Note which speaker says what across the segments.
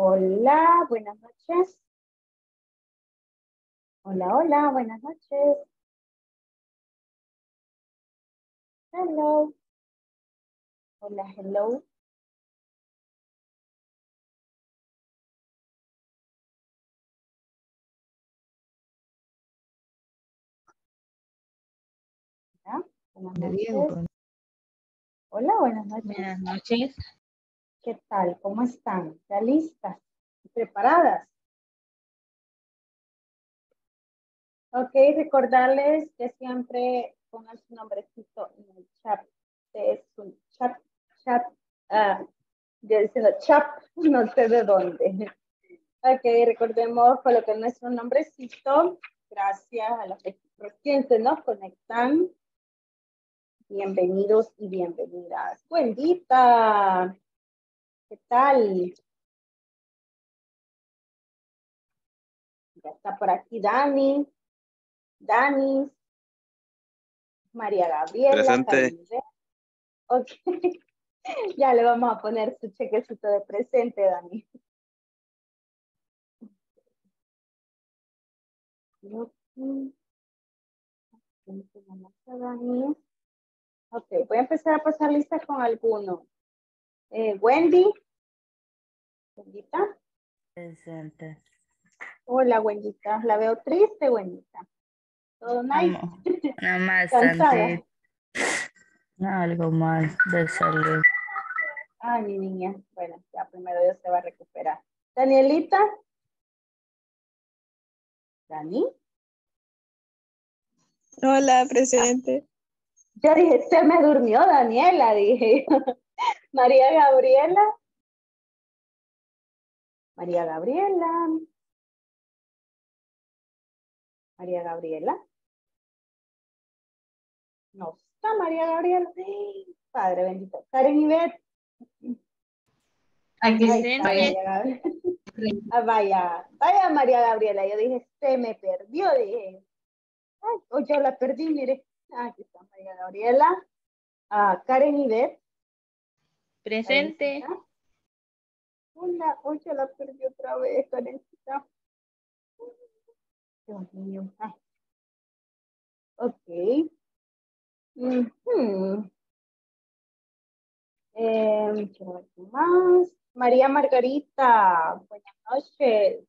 Speaker 1: Hola, buenas noches. Hola, hola, buenas noches. Hello. Hola, hello. Hola, buenas noches. Hola, buenas noches.
Speaker 2: Buenas noches.
Speaker 1: ¿Qué tal? ¿Cómo están? ¿Ya listas? ¿Preparadas? Ok, recordarles que siempre pongan su nombrecito en el chat. Es un chat, chat, uh, yo diciendo chat, no sé de dónde. Ok, recordemos colocar nuestro nombrecito. Gracias a los que recién se nos conectan. Bienvenidos y bienvenidas. Buendita. ¿Qué tal? Ya está por aquí Dani. Dani. María Gabriela.
Speaker 3: Presente.
Speaker 1: Ok. ya le vamos a poner su chequecito de presente, Dani. Ok, voy a empezar a pasar lista con alguno. Eh, Wendy. Wendita.
Speaker 2: Presente.
Speaker 1: Hola, Wendita. La veo triste, Wendita. Todo nice.
Speaker 2: Nada más
Speaker 1: Cansada.
Speaker 2: algo mal de salud.
Speaker 1: Ay, mi niña. Bueno, ya primero Dios se va a recuperar. Danielita. Dani.
Speaker 4: Hola, presente.
Speaker 1: Yo dije, se me durmió Daniela, dije. María Gabriela. María Gabriela. María Gabriela. No está María Gabriela. Padre bendito. Karen Ivette.
Speaker 5: Aquí
Speaker 1: está María Gabriela. Ah, vaya, vaya María Gabriela. Yo dije, se me perdió, dije. Ay, o yo la perdí, mire. Aquí está María Gabriela. Ah, Karen Ivette.
Speaker 5: Presente.
Speaker 1: Hola, yo la perdí otra vez, Karencita. Dios mío. Ah. Ok. Em, quiero ver qué más. María Margarita, buenas noches.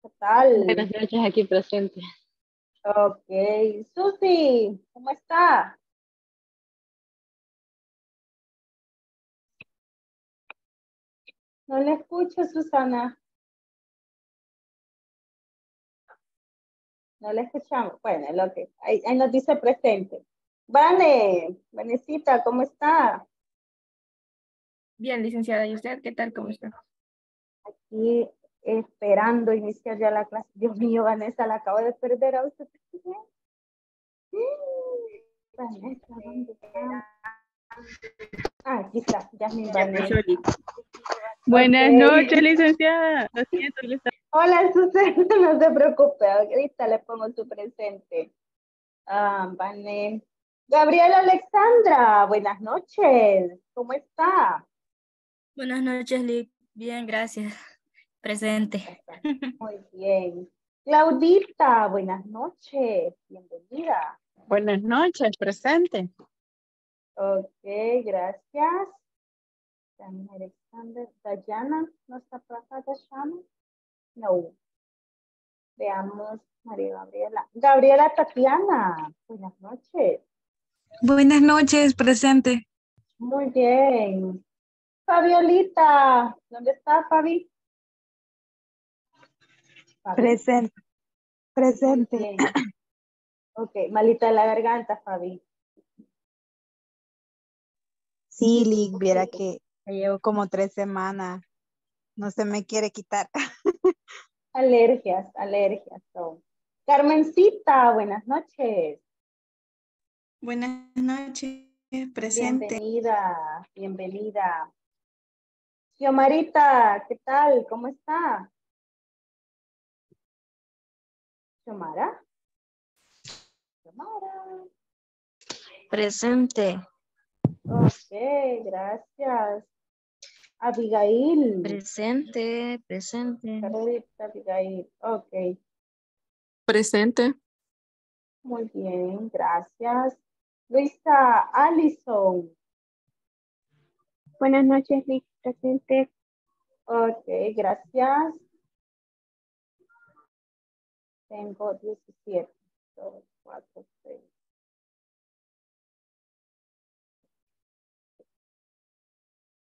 Speaker 1: ¿Qué tal?
Speaker 5: Buenas noches, aquí presente.
Speaker 1: Ok. Susi, ¿cómo está? No le escucho, Susana. No la escuchamos. Bueno, lo que ahí, ahí nos dice presente. Vale, Vanecita, ¿cómo está?
Speaker 4: Bien, licenciada. ¿Y usted qué tal? ¿Cómo está?
Speaker 1: Aquí esperando iniciar ya la clase. Dios mío, Vanessa, la acabo de perder a usted. Vanessa, ¿dónde está? Ah, aquí está, Jasmine.
Speaker 4: Buenas noches, licenciada. Lo siento, está-
Speaker 1: Hola, Susana, no se preocupe, ahorita le pongo su presente. Ah, Vane. Gabriela Alexandra, buenas noches, ¿cómo está?
Speaker 6: Buenas noches, Lick. Bien, gracias. Presente.
Speaker 1: Muy bien. Claudita, buenas noches, bienvenida.
Speaker 7: Buenas noches, presente.
Speaker 1: Ok, gracias. También Alexander, Dayana, ¿no está por acá Dayana? No. Veamos, María Gabriela. Gabriela Tatiana, buenas noches.
Speaker 8: Buenas noches, presente.
Speaker 1: Muy bien. Fabiolita, ¿dónde está Fabi? Fabi.
Speaker 8: Presente. Presente.
Speaker 1: Bien. Ok, malita de la garganta, Fabi.
Speaker 8: Sí, Lick, viera que llevo como tres semanas. No se me quiere quitar.
Speaker 1: Alergias, alergias son. Carmencita, buenas noches.
Speaker 8: Buenas noches, presente.
Speaker 1: Bienvenida, bienvenida. Xiomarita, ¿qué tal? ¿Cómo está? Xiomara. Xiomara.
Speaker 6: Presente.
Speaker 1: Ok, gracias. Abigail.
Speaker 6: Presente, presente.
Speaker 1: Abigail, ok.
Speaker 7: Presente.
Speaker 1: Muy bien, gracias. Luisa Allison.
Speaker 3: Buenas noches, Luis, presente.
Speaker 1: Ok, gracias. Tengo 17, 4, 6.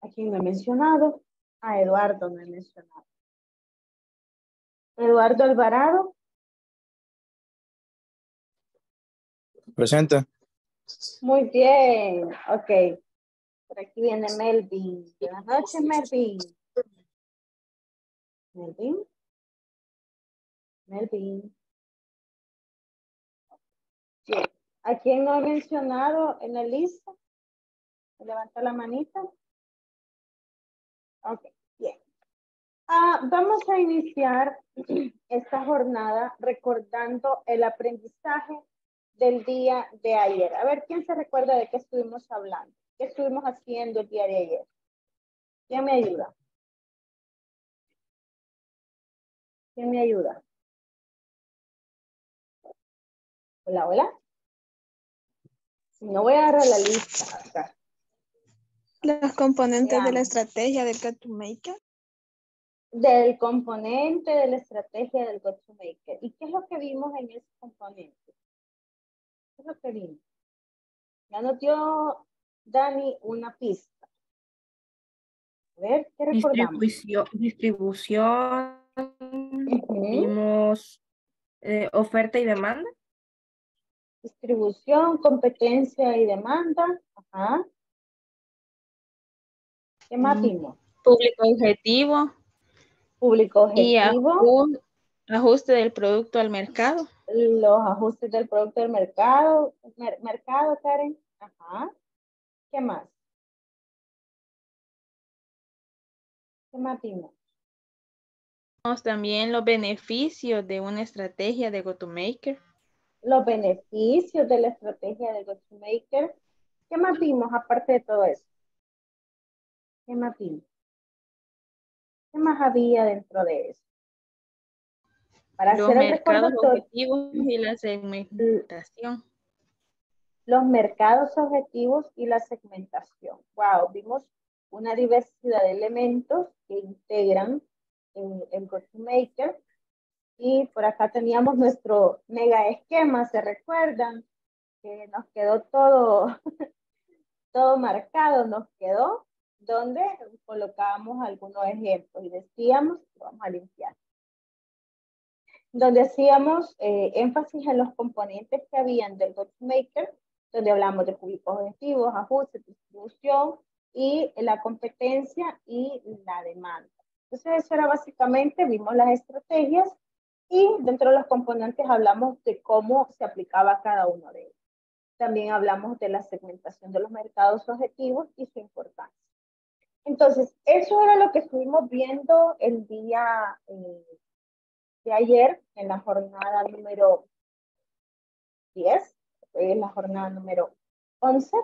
Speaker 1: ¿A quién me he mencionado? A Eduardo me he mencionado. Eduardo Alvarado.
Speaker 9: Presente.
Speaker 1: Muy bien, ok. Por aquí viene Melvin. Buenas noches, Melvin. Melvin. Melvin. ¿A quién no he mencionado en la lista? Levanta la manita. Ok, bien. Ah, vamos a iniciar esta jornada recordando el aprendizaje del día de ayer. A ver, ¿quién se recuerda de qué estuvimos hablando? ¿Qué estuvimos haciendo el día de ayer? ¿Quién me ayuda? ¿Quién me ayuda? Hola, hola. Si no voy a agarrar la lista acá.
Speaker 3: Los componentes de la estrategia del Got to Maker.
Speaker 1: Del componente de la estrategia del Go-To-Maker. ¿Y qué es lo que vimos en ese componente? ¿Qué es lo que vimos? Ya nos dio Dani una pista. A ver, ¿qué recordamos?
Speaker 4: Distribución, distribución, vimos eh, oferta y demanda.
Speaker 1: Distribución, competencia y demanda. Ajá. ¿Qué más vimos?
Speaker 5: Público objetivo
Speaker 1: Público
Speaker 5: y
Speaker 1: objetivo,
Speaker 5: aju- ajuste del producto al mercado.
Speaker 1: los ajustes del producto del mercado, mer- mercado, Karen. Ajá. ¿Qué más? ¿Qué más? Vimos
Speaker 5: También los beneficios de una estrategia de GoToMaker.
Speaker 1: Los beneficios de la estrategia de GoToMaker. ¿Qué más vimos aparte de todo eso? ¿Qué más vimos? ¿Qué más había dentro de eso? Para
Speaker 5: Los
Speaker 1: hacer el
Speaker 5: mercados objetivos y la segmentación.
Speaker 1: los mercados objetivos y la segmentación. Wow, vimos una diversidad de elementos que integran en el GoToMaker. Y por acá teníamos nuestro mega esquema, ¿se recuerdan? Que nos quedó todo, todo marcado, nos quedó donde colocábamos algunos ejemplos y decíamos, vamos a limpiar, donde hacíamos eh, énfasis en los componentes que habían del GoToMaker, donde hablamos de públicos objetivos, ajustes, distribución y la competencia y la demanda. Entonces eso era básicamente, vimos las estrategias y dentro de los componentes hablamos de cómo se aplicaba cada uno de ellos. También hablamos de la segmentación de los mercados objetivos y su importancia. Entonces, eso era lo que estuvimos viendo el día eh, de ayer en la jornada número 10, en la jornada número 11,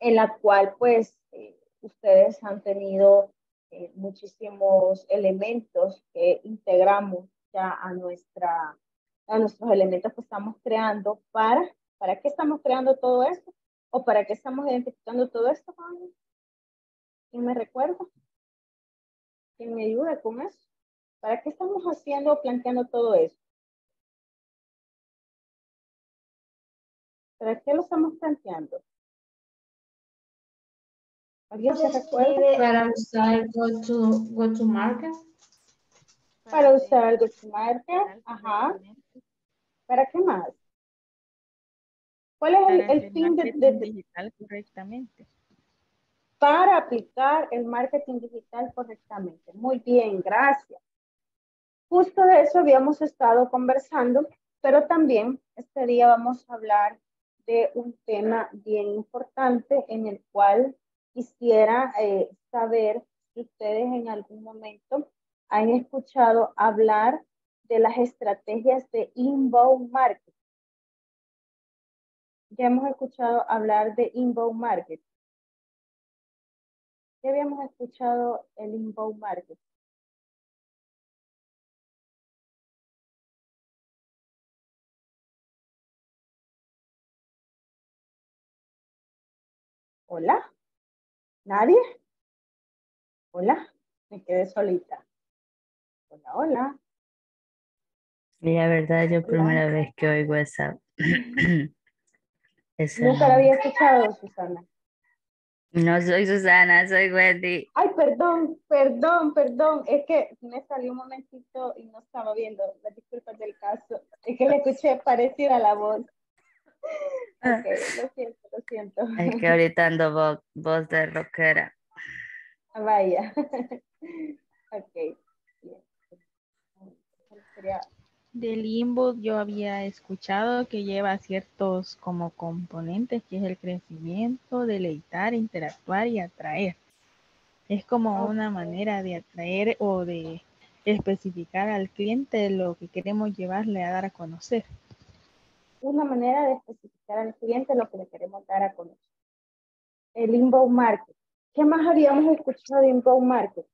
Speaker 1: en la cual pues eh, ustedes han tenido eh, muchísimos elementos que integramos ya a, nuestra, a nuestros elementos que estamos creando para, ¿para qué estamos creando todo esto? ¿O para qué estamos identificando todo esto? ¿Quién me recuerda? ¿Quién me ayuda con eso? ¿Para qué estamos haciendo o planteando todo eso? ¿Para qué lo estamos planteando? ¿Alguien se recuerda?
Speaker 10: Para usar go to, go to market.
Speaker 1: Para usar el go-to-market, ajá. ¿Para qué más? ¿Cuál es el, el fin de- de-
Speaker 5: digital correctamente.
Speaker 1: Para aplicar el marketing digital correctamente? Muy bien, gracias. Justo de eso habíamos estado conversando, pero también este día vamos a hablar de un tema bien importante en el cual quisiera eh, saber si ustedes en algún momento han escuchado hablar de las estrategias de inbound marketing. Ya hemos escuchado hablar de inbound marketing. Qué habíamos escuchado el inbound marketing? ¿Hola? ¿Nadie? ¿Hola? Me quedé solita. Hola, hola.
Speaker 2: La verdad, yo primera vez que oigo esa. esa-
Speaker 1: Nunca la había escuchado, Susana.
Speaker 2: No soy Susana, soy Wendy.
Speaker 1: Ay, perdón, perdón, perdón. Es que me salió un momentito y no estaba viendo las disculpas del caso. Es que le escuché parecida a la voz. Ok, lo siento, lo siento.
Speaker 2: Es que ahorita ando vo- voz de rockera.
Speaker 1: Vaya. Ok. Sería-
Speaker 5: Del limbo yo había escuchado que lleva ciertos como componentes, que es el crecimiento, deleitar, interactuar y atraer. Es como una manera de atraer o de especificar al cliente lo que queremos llevarle a dar a conocer.
Speaker 1: Una manera de especificar al cliente lo que le queremos dar a conocer. El inbound market. ¿Qué más habíamos escuchado de inbound market?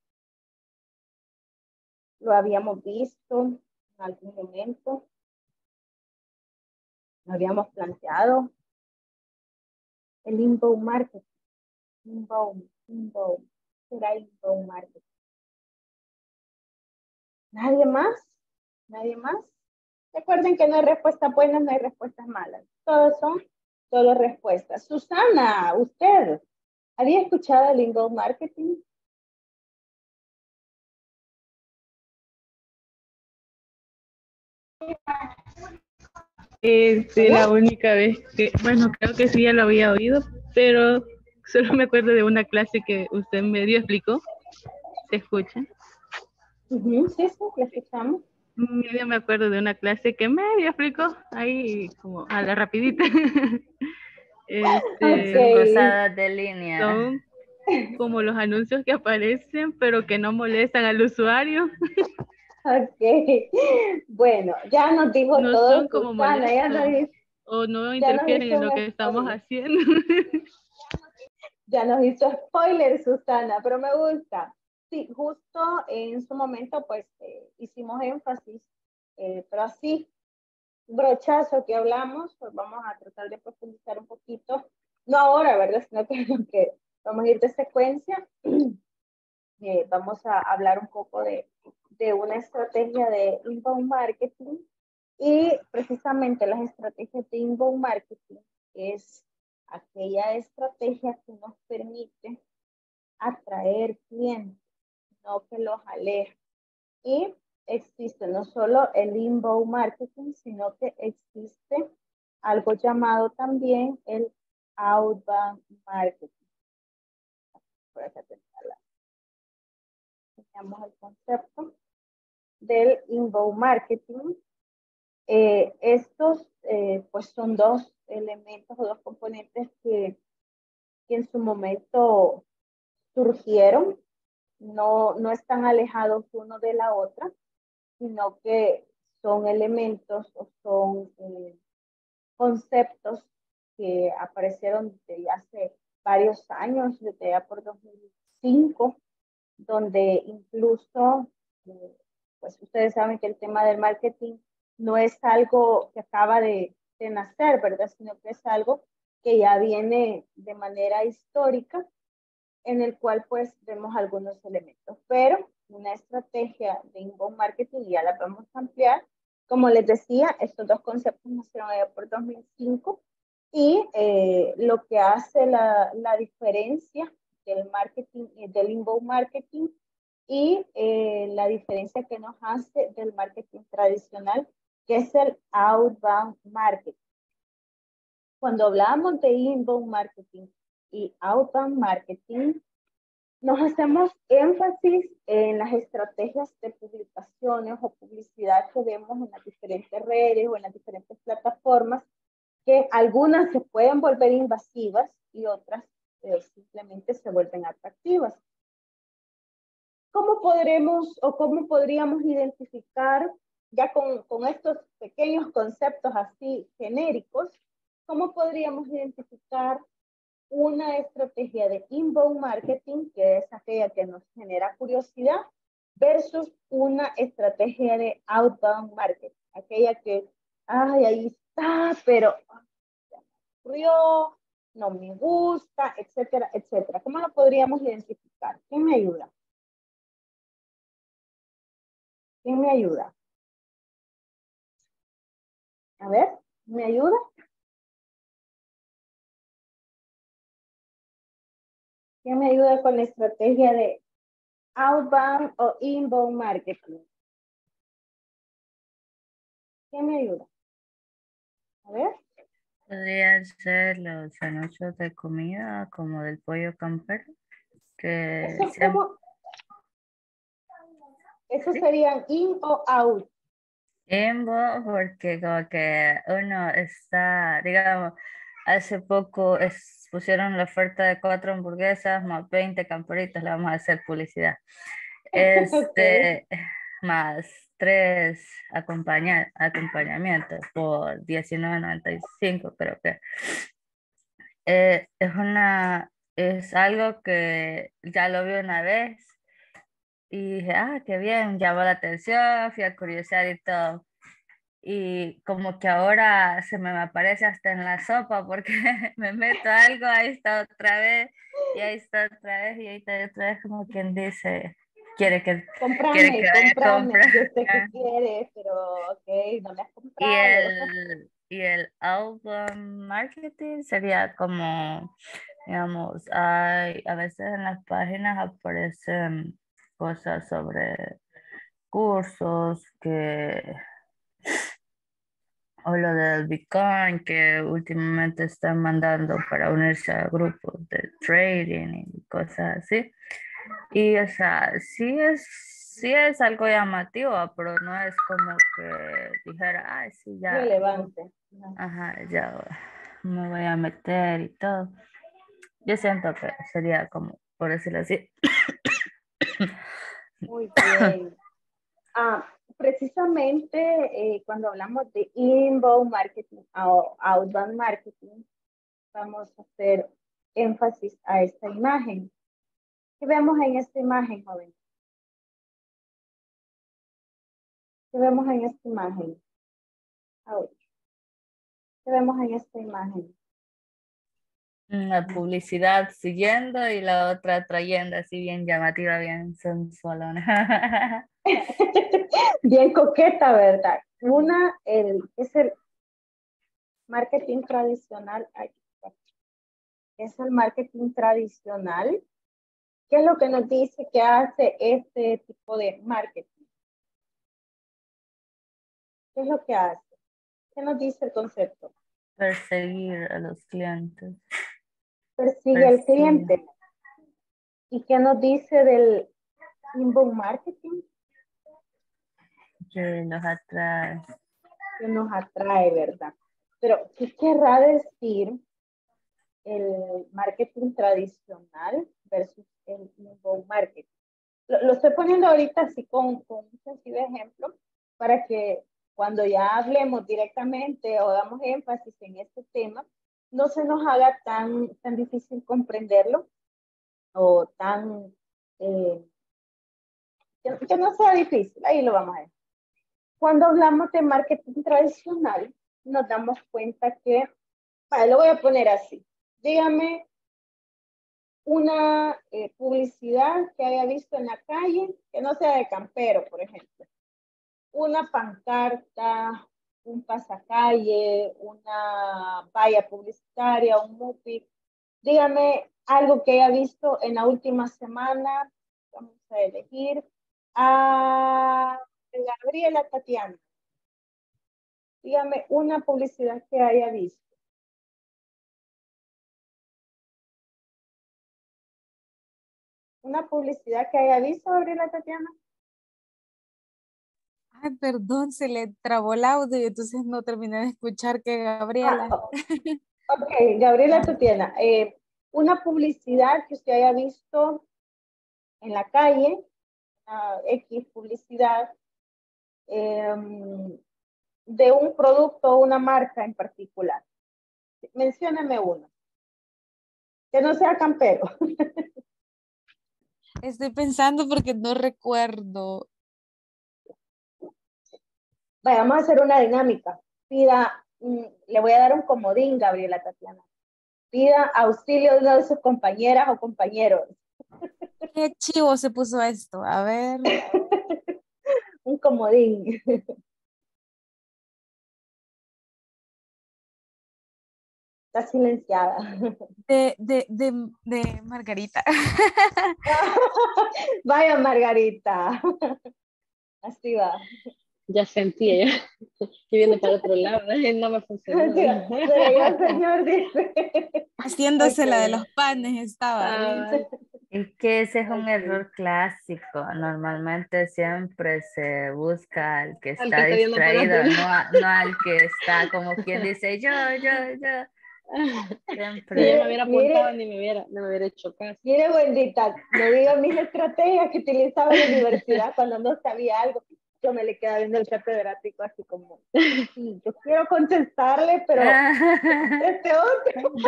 Speaker 1: Lo habíamos visto en algún momento. Lo habíamos planteado. El inbound market. Inbound, inbound. ¿Qué será inbound market? ¿Nadie más? ¿Nadie más? Recuerden que no hay respuestas buenas, no hay respuestas malas. Todos son solo respuestas. Susana, usted, ¿había escuchado el inbound marketing?
Speaker 5: Este, la única vez que, bueno, creo que sí ya lo había oído, pero solo me acuerdo de una clase que usted medio explicó. ¿Se escucha?
Speaker 1: Sí, sí, la escuchamos.
Speaker 5: Medio me acuerdo de una clase que medio explicó ahí como a la rapidita. Este,
Speaker 1: Ok.
Speaker 2: Cruzadas de línea.
Speaker 5: son como los anuncios que aparecen, pero que no molestan al usuario.
Speaker 1: Ok, bueno, ya nos dijo
Speaker 5: No
Speaker 1: todo
Speaker 5: son como
Speaker 1: Susana, ya nos,
Speaker 5: o no interfieren en lo que estamos haciendo.
Speaker 1: ya nos hizo spoiler Susana, pero me gusta. Sí, justo en su momento pues eh, hicimos énfasis, eh, pero así, brochazo que hablamos, pues vamos a tratar de profundizar un poquito, no ahora, ¿verdad? Sino que, que vamos a ir de secuencia. Eh, vamos a hablar un poco de, de una estrategia de inbound marketing y precisamente las estrategias de inbound marketing es aquella estrategia que nos permite atraer clientes, no que los aleje. Y existe no solo el inbound marketing, sino que existe algo llamado también el outbound marketing. Por acá teníamos el concepto del inbound marketing. Eh, estos eh, pues son dos elementos o dos componentes que, en su momento surgieron, no, no están alejados uno de la otra, sino que son elementos o son eh, conceptos que aparecieron desde hace varios años, desde ya por 2005, donde incluso, pues ustedes saben que el tema del marketing no es algo que acaba de, de nacer, ¿verdad? Sino que es algo que ya viene de manera histórica, en el cual pues vemos algunos elementos, pero una estrategia de inbound marketing ya la vamos a ampliar. Como les decía, estos dos conceptos nacieron allá por 2005 y eh, lo que hace la, la diferencia del marketing, del inbound marketing y eh, la diferencia que nos hace del marketing tradicional, que es el outbound marketing. Cuando hablamos de inbound marketing y outbound marketing, nos hacemos énfasis en las estrategias de publicaciones o publicidad que vemos en las diferentes redes o en las diferentes plataformas, que algunas se pueden volver invasivas y otras eh, simplemente se vuelven atractivas. ¿Cómo podremos o cómo podríamos identificar, ya con, con estos pequeños conceptos así genéricos, cómo podríamos identificar una estrategia de inbound marketing, que es aquella que nos genera curiosidad, versus una estrategia de outbound marketing, aquella que, ay, ahí está, pero ocurrió, no me gusta, etcétera, etcétera. ¿Cómo lo podríamos identificar? ¿Quién me ayuda? ¿Quién me ayuda? A ver, ¿me ayuda? ¿Quién me ayuda con la estrategia de outbound o inbound marketing? ¿Quién me ayuda? A ver.
Speaker 2: Podrían ser los anuncios de comida como del pollo campero. Que
Speaker 1: Eso, como- eso serían in o out.
Speaker 2: Embo, porque como que uno está, digamos, hace poco es- pusieron la oferta de cuatro hamburguesas más 20 camperitos, le vamos a hacer publicidad. Este, más tres acompaña- acompañamientos por 19.95, creo que. Eh, es una, es algo que ya lo vi una vez y dije, ah, qué bien, llamó la atención, fui a curiosear y todo. Y como que ahora se me aparece hasta en la sopa porque me meto algo, ahí está otra vez, y ahí está otra vez, y ahí está otra vez, como quien dice, quiere que...
Speaker 1: Comprame,
Speaker 2: Quiere que
Speaker 1: comprame. Yo sé que quieres, pero ok, no me has
Speaker 2: Y
Speaker 1: comprado.
Speaker 2: el, y el outbound marketing sería como, digamos, hay, a veces en las páginas aparecen cosas sobre cursos que, o lo del Bitcoin que últimamente están mandando para unirse a grupos de trading y cosas así. Y o sea, sí es, sí es algo llamativo, pero no es como que dijera, ay, sí, ya.
Speaker 1: Relevante.
Speaker 2: Ajá, ya me voy a meter y todo. Yo siento que sería como, por decirlo así.
Speaker 1: Muy bien. Ah, precisamente eh, cuando hablamos de inbound marketing o outbound marketing, vamos a hacer énfasis a esta imagen. ¿Qué vemos en esta imagen, joven? ¿Qué vemos en esta imagen? ¿Qué vemos en esta imagen?
Speaker 2: Una publicidad siguiendo y la otra trayendo así bien llamativa, bien sensualona.
Speaker 1: Bien coqueta, ¿verdad? Una el, es el marketing tradicional. es el marketing tradicional. ¿Qué es lo que nos dice que hace este tipo de marketing? ¿Qué es lo que hace? ¿Qué nos dice el concepto?
Speaker 2: Perseguir a los clientes.
Speaker 1: Persigue al cliente. ¿Y qué nos dice del inbound marketing?
Speaker 2: que los atrae.
Speaker 1: que nos atrae, ¿verdad? Pero, ¿qué querrá decir el marketing tradicional versus el inbound marketing? Lo, lo estoy poniendo ahorita así con, con un sencillo ejemplo para que cuando ya hablemos directamente o damos énfasis en este tema, no se nos haga tan, tan difícil comprenderlo o tan... eh, que, no sea difícil, ahí lo vamos a ver. Cuando hablamos de marketing tradicional, nos damos cuenta que, vale, lo voy a poner así. Dígame una eh, publicidad que haya visto en la calle, que no sea de campero, por ejemplo. Una pancarta, un pasacalle, una valla publicitaria, un movie. Dígame algo que haya visto en la última semana. Vamos a elegir a Gabriela Tatiana. Dígame una publicidad que haya visto. Una publicidad que haya visto, Gabriela Tatiana.
Speaker 8: Ay, perdón, se le trabó el audio y entonces no terminé de escuchar que Gabriela.
Speaker 1: Ah, ok, Gabriela Tatiana. eh, una publicidad que usted haya visto en la calle, X publicidad, em, de un producto o una marca en particular. Mencióname uno. Que no sea campero.
Speaker 9: Estoy pensando porque no recuerdo.
Speaker 1: Vaya, vamos a hacer una dinámica. Pida, mm, le voy a dar un comodín, Gabriela Tatiana. Pida auxilio de una de sus compañeras o compañeros.
Speaker 9: Qué chivo se puso esto. A ver.
Speaker 1: un comodín. Está silenciada.
Speaker 9: De, de, de, de Margarita.
Speaker 1: Vaya, Margarita. Así va.
Speaker 11: Ya sentía yo que viene para otro lado, no me
Speaker 1: ya, señor, dice.
Speaker 9: Haciéndose la de los panes estaba.
Speaker 2: Ah, es que ese es un error clásico. Normalmente siempre se busca al que
Speaker 11: Al
Speaker 2: está
Speaker 11: que
Speaker 2: distraído, no, a- no al que está como quien dice yo, yo, yo.
Speaker 11: Si
Speaker 2: Siempre.
Speaker 11: yo me hubiera
Speaker 1: Mire.
Speaker 11: apuntado ni me hubiera, no me hubiera hecho caso.
Speaker 1: Mire, bendita, no diga mis estrategias que utilizaba en la universidad cuando no sabía algo. Yo me le quedaba viendo el catedrático así como, sí, yo quiero contestarle, pero este otro.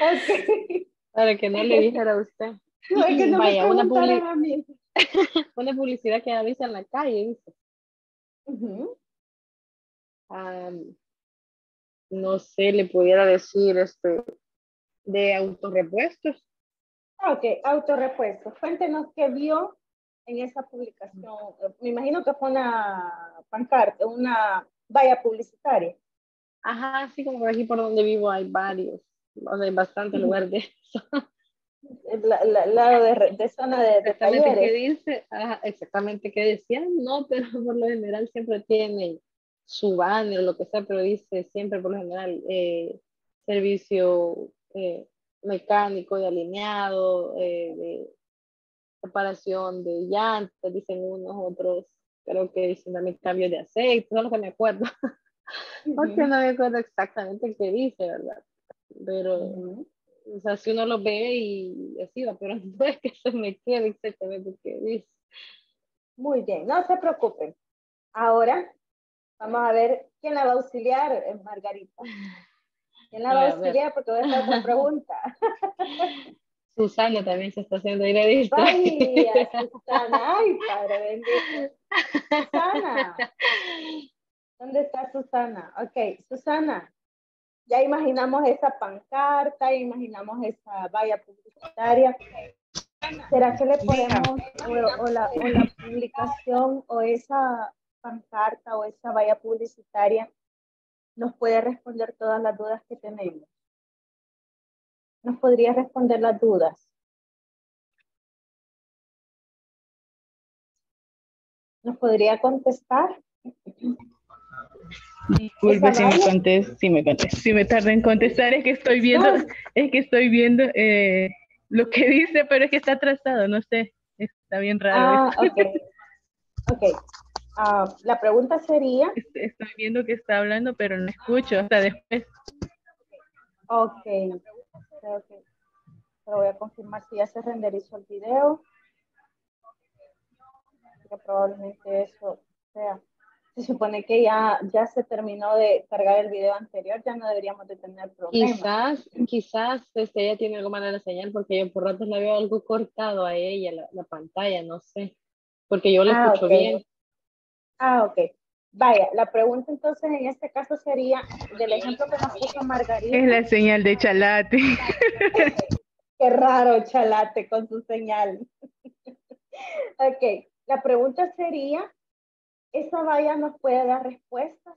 Speaker 1: Ok.
Speaker 11: Para que no le dijera a usted.
Speaker 1: No, es que no me
Speaker 11: Vaya, una,
Speaker 1: preguntaron
Speaker 11: publi-
Speaker 1: a mí.
Speaker 11: una publicidad que avisa en la calle, dice.
Speaker 1: Ujú.
Speaker 11: Am, no sé, le pudiera decir este de autorrepuestos.
Speaker 1: Ah, Ok, autorrepuesto. Cuéntenos qué vio en esa publicación. Me imagino que fue una pancarta, una valla publicitaria.
Speaker 11: Ajá, así como por aquí por donde vivo hay varios, o sea, hay bastantes lugares de eso.
Speaker 1: La, la- lado de, zona de, de
Speaker 11: Exactamente qué
Speaker 1: talleres.
Speaker 11: dice, ajá, exactamente qué decían, no, pero por lo general siempre tiene su banner lo que sea, pero dice siempre por lo general eh, servicio eh, mecánico de alineado, eh, de reparación de llantas, dicen unos otros, creo que dicen también cambio de aceite, eso es lo que me acuerdo, porque no me acuerdo exactamente qué dice, ¿verdad? Pero,
Speaker 1: Ujú.
Speaker 11: o sea, si uno lo ve y así va, pero no es que se me quede exactamente qué dice.
Speaker 1: Muy bien, no se preocupen. Ahora vamos a ver quién la va a auxiliar, eh, Margarita. ¿Quién la va a auxiliar? Porque voy a hacer otra pregunta.
Speaker 11: Susana también se está haciendo ir a distraer.
Speaker 1: Vaya, Susana, ay, padre bendito. Susana, ¿dónde está Susana? Ok, Susana, ya imaginamos esa pancarta, imaginamos esa valla publicitaria. ¿Será que le podemos, o, o la, o la publicación, o esa pancarta, o esa valla publicitaria, nos puede responder todas las dudas que tenemos? ¿Nos podría responder las dudas? ¿Nos podría contestar?
Speaker 5: Disculpe
Speaker 1: ¿Esa
Speaker 5: si me
Speaker 1: valla?
Speaker 5: contesto, si me contesto, si me tarda en contestar, es que estoy viendo,
Speaker 1: No.
Speaker 5: es que estoy viendo eh, lo que dice, pero es que está atrasado, no sé, está bien raro.
Speaker 1: Ah, ok. Ok. Ah, la pregunta sería,
Speaker 5: Est- Estoy viendo que está hablando, pero no escucho hasta después.
Speaker 1: ok, creo que pero voy a confirmar si ya se renderizó el video. Que probablemente eso sea. Se supone que ya, ya se terminó de cargar el video anterior, ya no deberíamos de tener problemas.
Speaker 11: Quizás, quizás este, ella tiene algo mala la señal porque yo por ratos la veo algo cortado a ella, la, la pantalla, no sé. Porque yo la
Speaker 1: Ah,
Speaker 11: escucho bien.
Speaker 1: Ah, ok. Vaya, la pregunta entonces en este caso sería del ejemplo que nos puso Margarita.
Speaker 5: Es la señal de Chalate.
Speaker 1: Qué raro, Chalate, con su señal. ok, la pregunta sería, ¿esa valla nos puede dar respuestas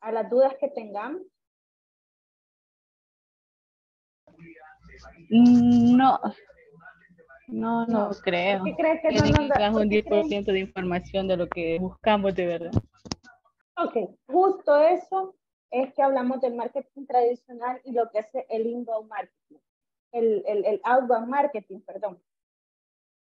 Speaker 1: a las dudas que tengamos?
Speaker 5: No, no, no
Speaker 1: No.
Speaker 5: creo.
Speaker 1: ¿Por qué crees que no
Speaker 5: Tiene
Speaker 1: nos da-
Speaker 5: un
Speaker 1: qué crees?
Speaker 5: 10% de información de lo que buscamos de verdad.
Speaker 1: Ok, justo eso es que hablamos del marketing tradicional y lo que es el inbound marketing, el, el, el outbound marketing, perdón.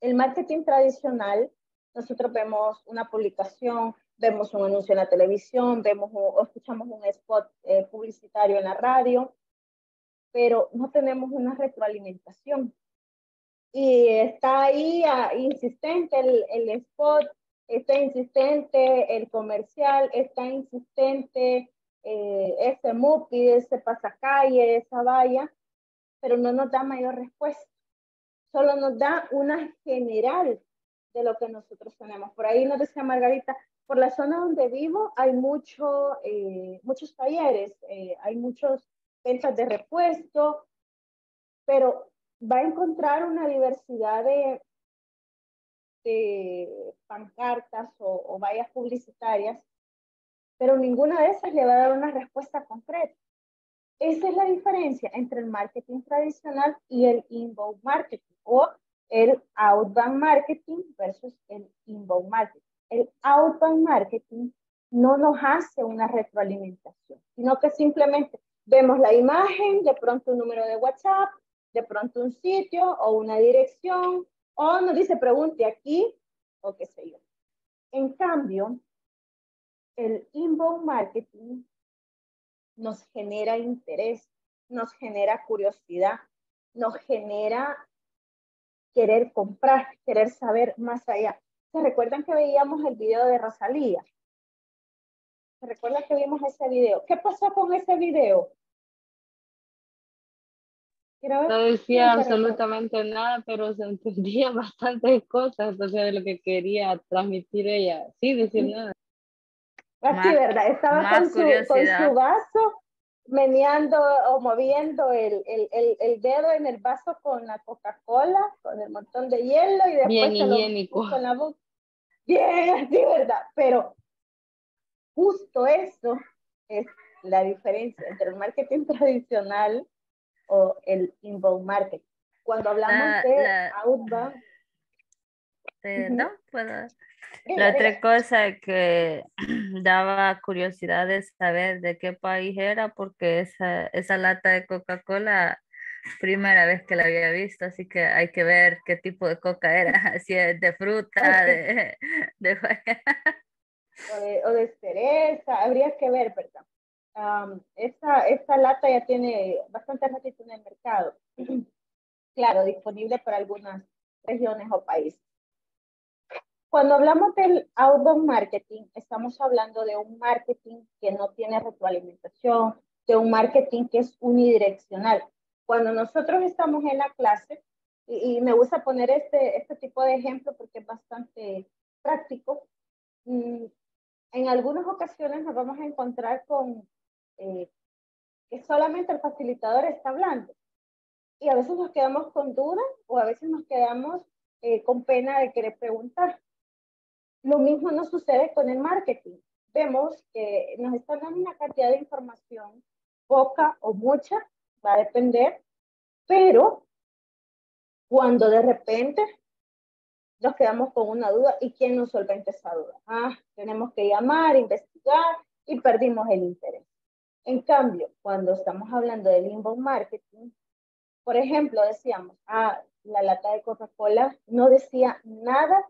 Speaker 1: El marketing tradicional, nosotros vemos una publicación, vemos un anuncio en la televisión, vemos o o escuchamos un spot eh, publicitario en la radio, pero no tenemos una retroalimentación. Y está ahí ah, insistente el, el spot, está insistente el comercial, está insistente eh, ese MUPI, ese pasacalle, esa valla, pero no nos da mayor respuesta. Solo nos da una general de lo que nosotros tenemos. Por ahí nos decía Margarita, por la zona donde vivo hay mucho, eh, muchos talleres, eh, hay muchos ventas de repuesto, pero va a encontrar una diversidad de, pancartas o, o vallas publicitarias, pero ninguna de esas le va a dar una respuesta concreta. Esa es la diferencia entre el marketing tradicional y el inbound marketing o el outbound marketing versus el inbound marketing. El outbound marketing no nos hace una retroalimentación, sino que simplemente vemos la imagen, de pronto un número de WhatsApp, de pronto un sitio o una dirección, o nos dice pregunte aquí o qué sé yo. En cambio, el inbound marketing nos genera interés, nos genera curiosidad, nos genera querer comprar, querer saber más allá. ¿Se recuerdan que veíamos el video de Rosalía? ¿Se recuerdan que vimos ese video? ¿Qué pasó con ese video?
Speaker 11: No decía absolutamente nada, pero se entendía bastantes cosas entonces de lo que quería transmitir ella. Sí, decir nada.
Speaker 1: Así, ¿verdad? Estaba con su, con su, vaso, meneando o moviendo el, el, el, el, dedo en el vaso con la Coca-Cola, con el montón de hielo y después
Speaker 11: Bien higiénico.
Speaker 1: en la boca. Bien, sí, ¿verdad? Pero justo eso es la diferencia entre el marketing tradicional o el inbound marketing. Cuando hablamos
Speaker 2: La-
Speaker 1: de
Speaker 2: la-
Speaker 1: outbound,
Speaker 2: Eh. No, puedo. La otra cosa que daba curiosidad de saber de qué país era, porque esa, esa lata de Coca-Cola, primera vez que la había visto, así que hay que ver qué tipo de coca era, si es de fruta, de, de
Speaker 1: o de, o de cereza, habría que ver, ¿verdad? Am, esta, esta lata ya tiene bastante ratito en el mercado. claro, disponible para algunas regiones o países. Cuando hablamos del outbound marketing, estamos hablando de un marketing que no tiene retroalimentación, de un marketing que es unidireccional. Cuando nosotros estamos en la clase, y, y me gusta poner este, este tipo de ejemplo porque es bastante práctico, mm, en algunas ocasiones nos vamos a encontrar con eh, que solamente el facilitador está hablando. Y a veces nos quedamos con dudas o a veces nos quedamos eh, con pena de querer preguntar. Lo mismo nos sucede con el marketing. Vemos que nos están dando una cantidad de información, poca o mucha, va a depender, pero cuando de repente nos quedamos con una duda y quién nos solventa esa duda. Ah, tenemos que llamar, investigar y perdimos el interés. En cambio, cuando estamos hablando del inbound marketing, por ejemplo, decíamos, ah, la lata de Coca-Cola no decía nada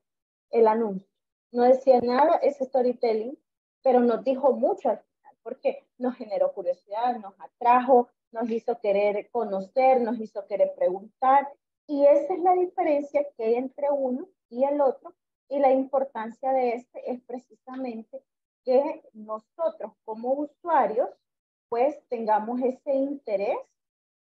Speaker 1: el anuncio, no decía nada ese storytelling, pero nos dijo mucho al final, porque nos generó curiosidad, nos atrajo, nos hizo querer conocer, nos hizo querer preguntar, y esa es la diferencia que hay entre uno y el otro, y la importancia de este es precisamente que nosotros como usuarios, pues tengamos ese interés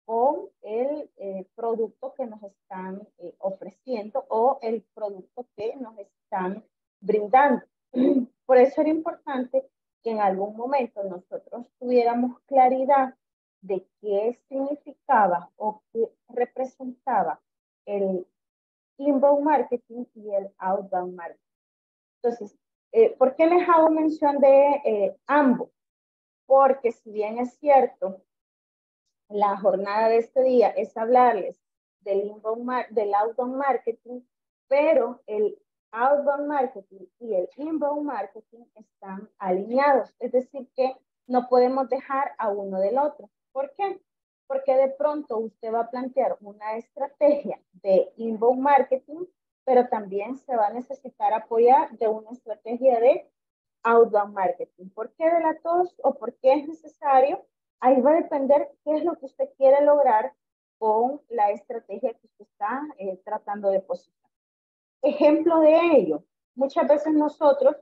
Speaker 1: con el eh, producto que nos están eh, ofreciendo o el producto que nos están brindando. Por eso era importante que en algún momento nosotros tuviéramos claridad de qué significaba o qué representaba el inbound marketing y el outbound marketing. Entonces, eh, ¿por qué les hago mención de ambos? Porque si bien es cierto, la jornada de este día es hablarles del, inbound del outbound marketing, pero el outbound marketing y el inbound marketing están alineados. Es decir, que no podemos dejar a uno del otro. ¿Por qué? Porque de pronto usted va a plantear una estrategia de inbound marketing, pero también se va a necesitar apoyar de una estrategia de outbound marketing. ¿Por qué de las dos o por qué es necesario? Ahí va a depender qué es lo que usted quiere lograr con la estrategia que usted está eh, tratando de posicionar. Ejemplo de ello, muchas veces nosotros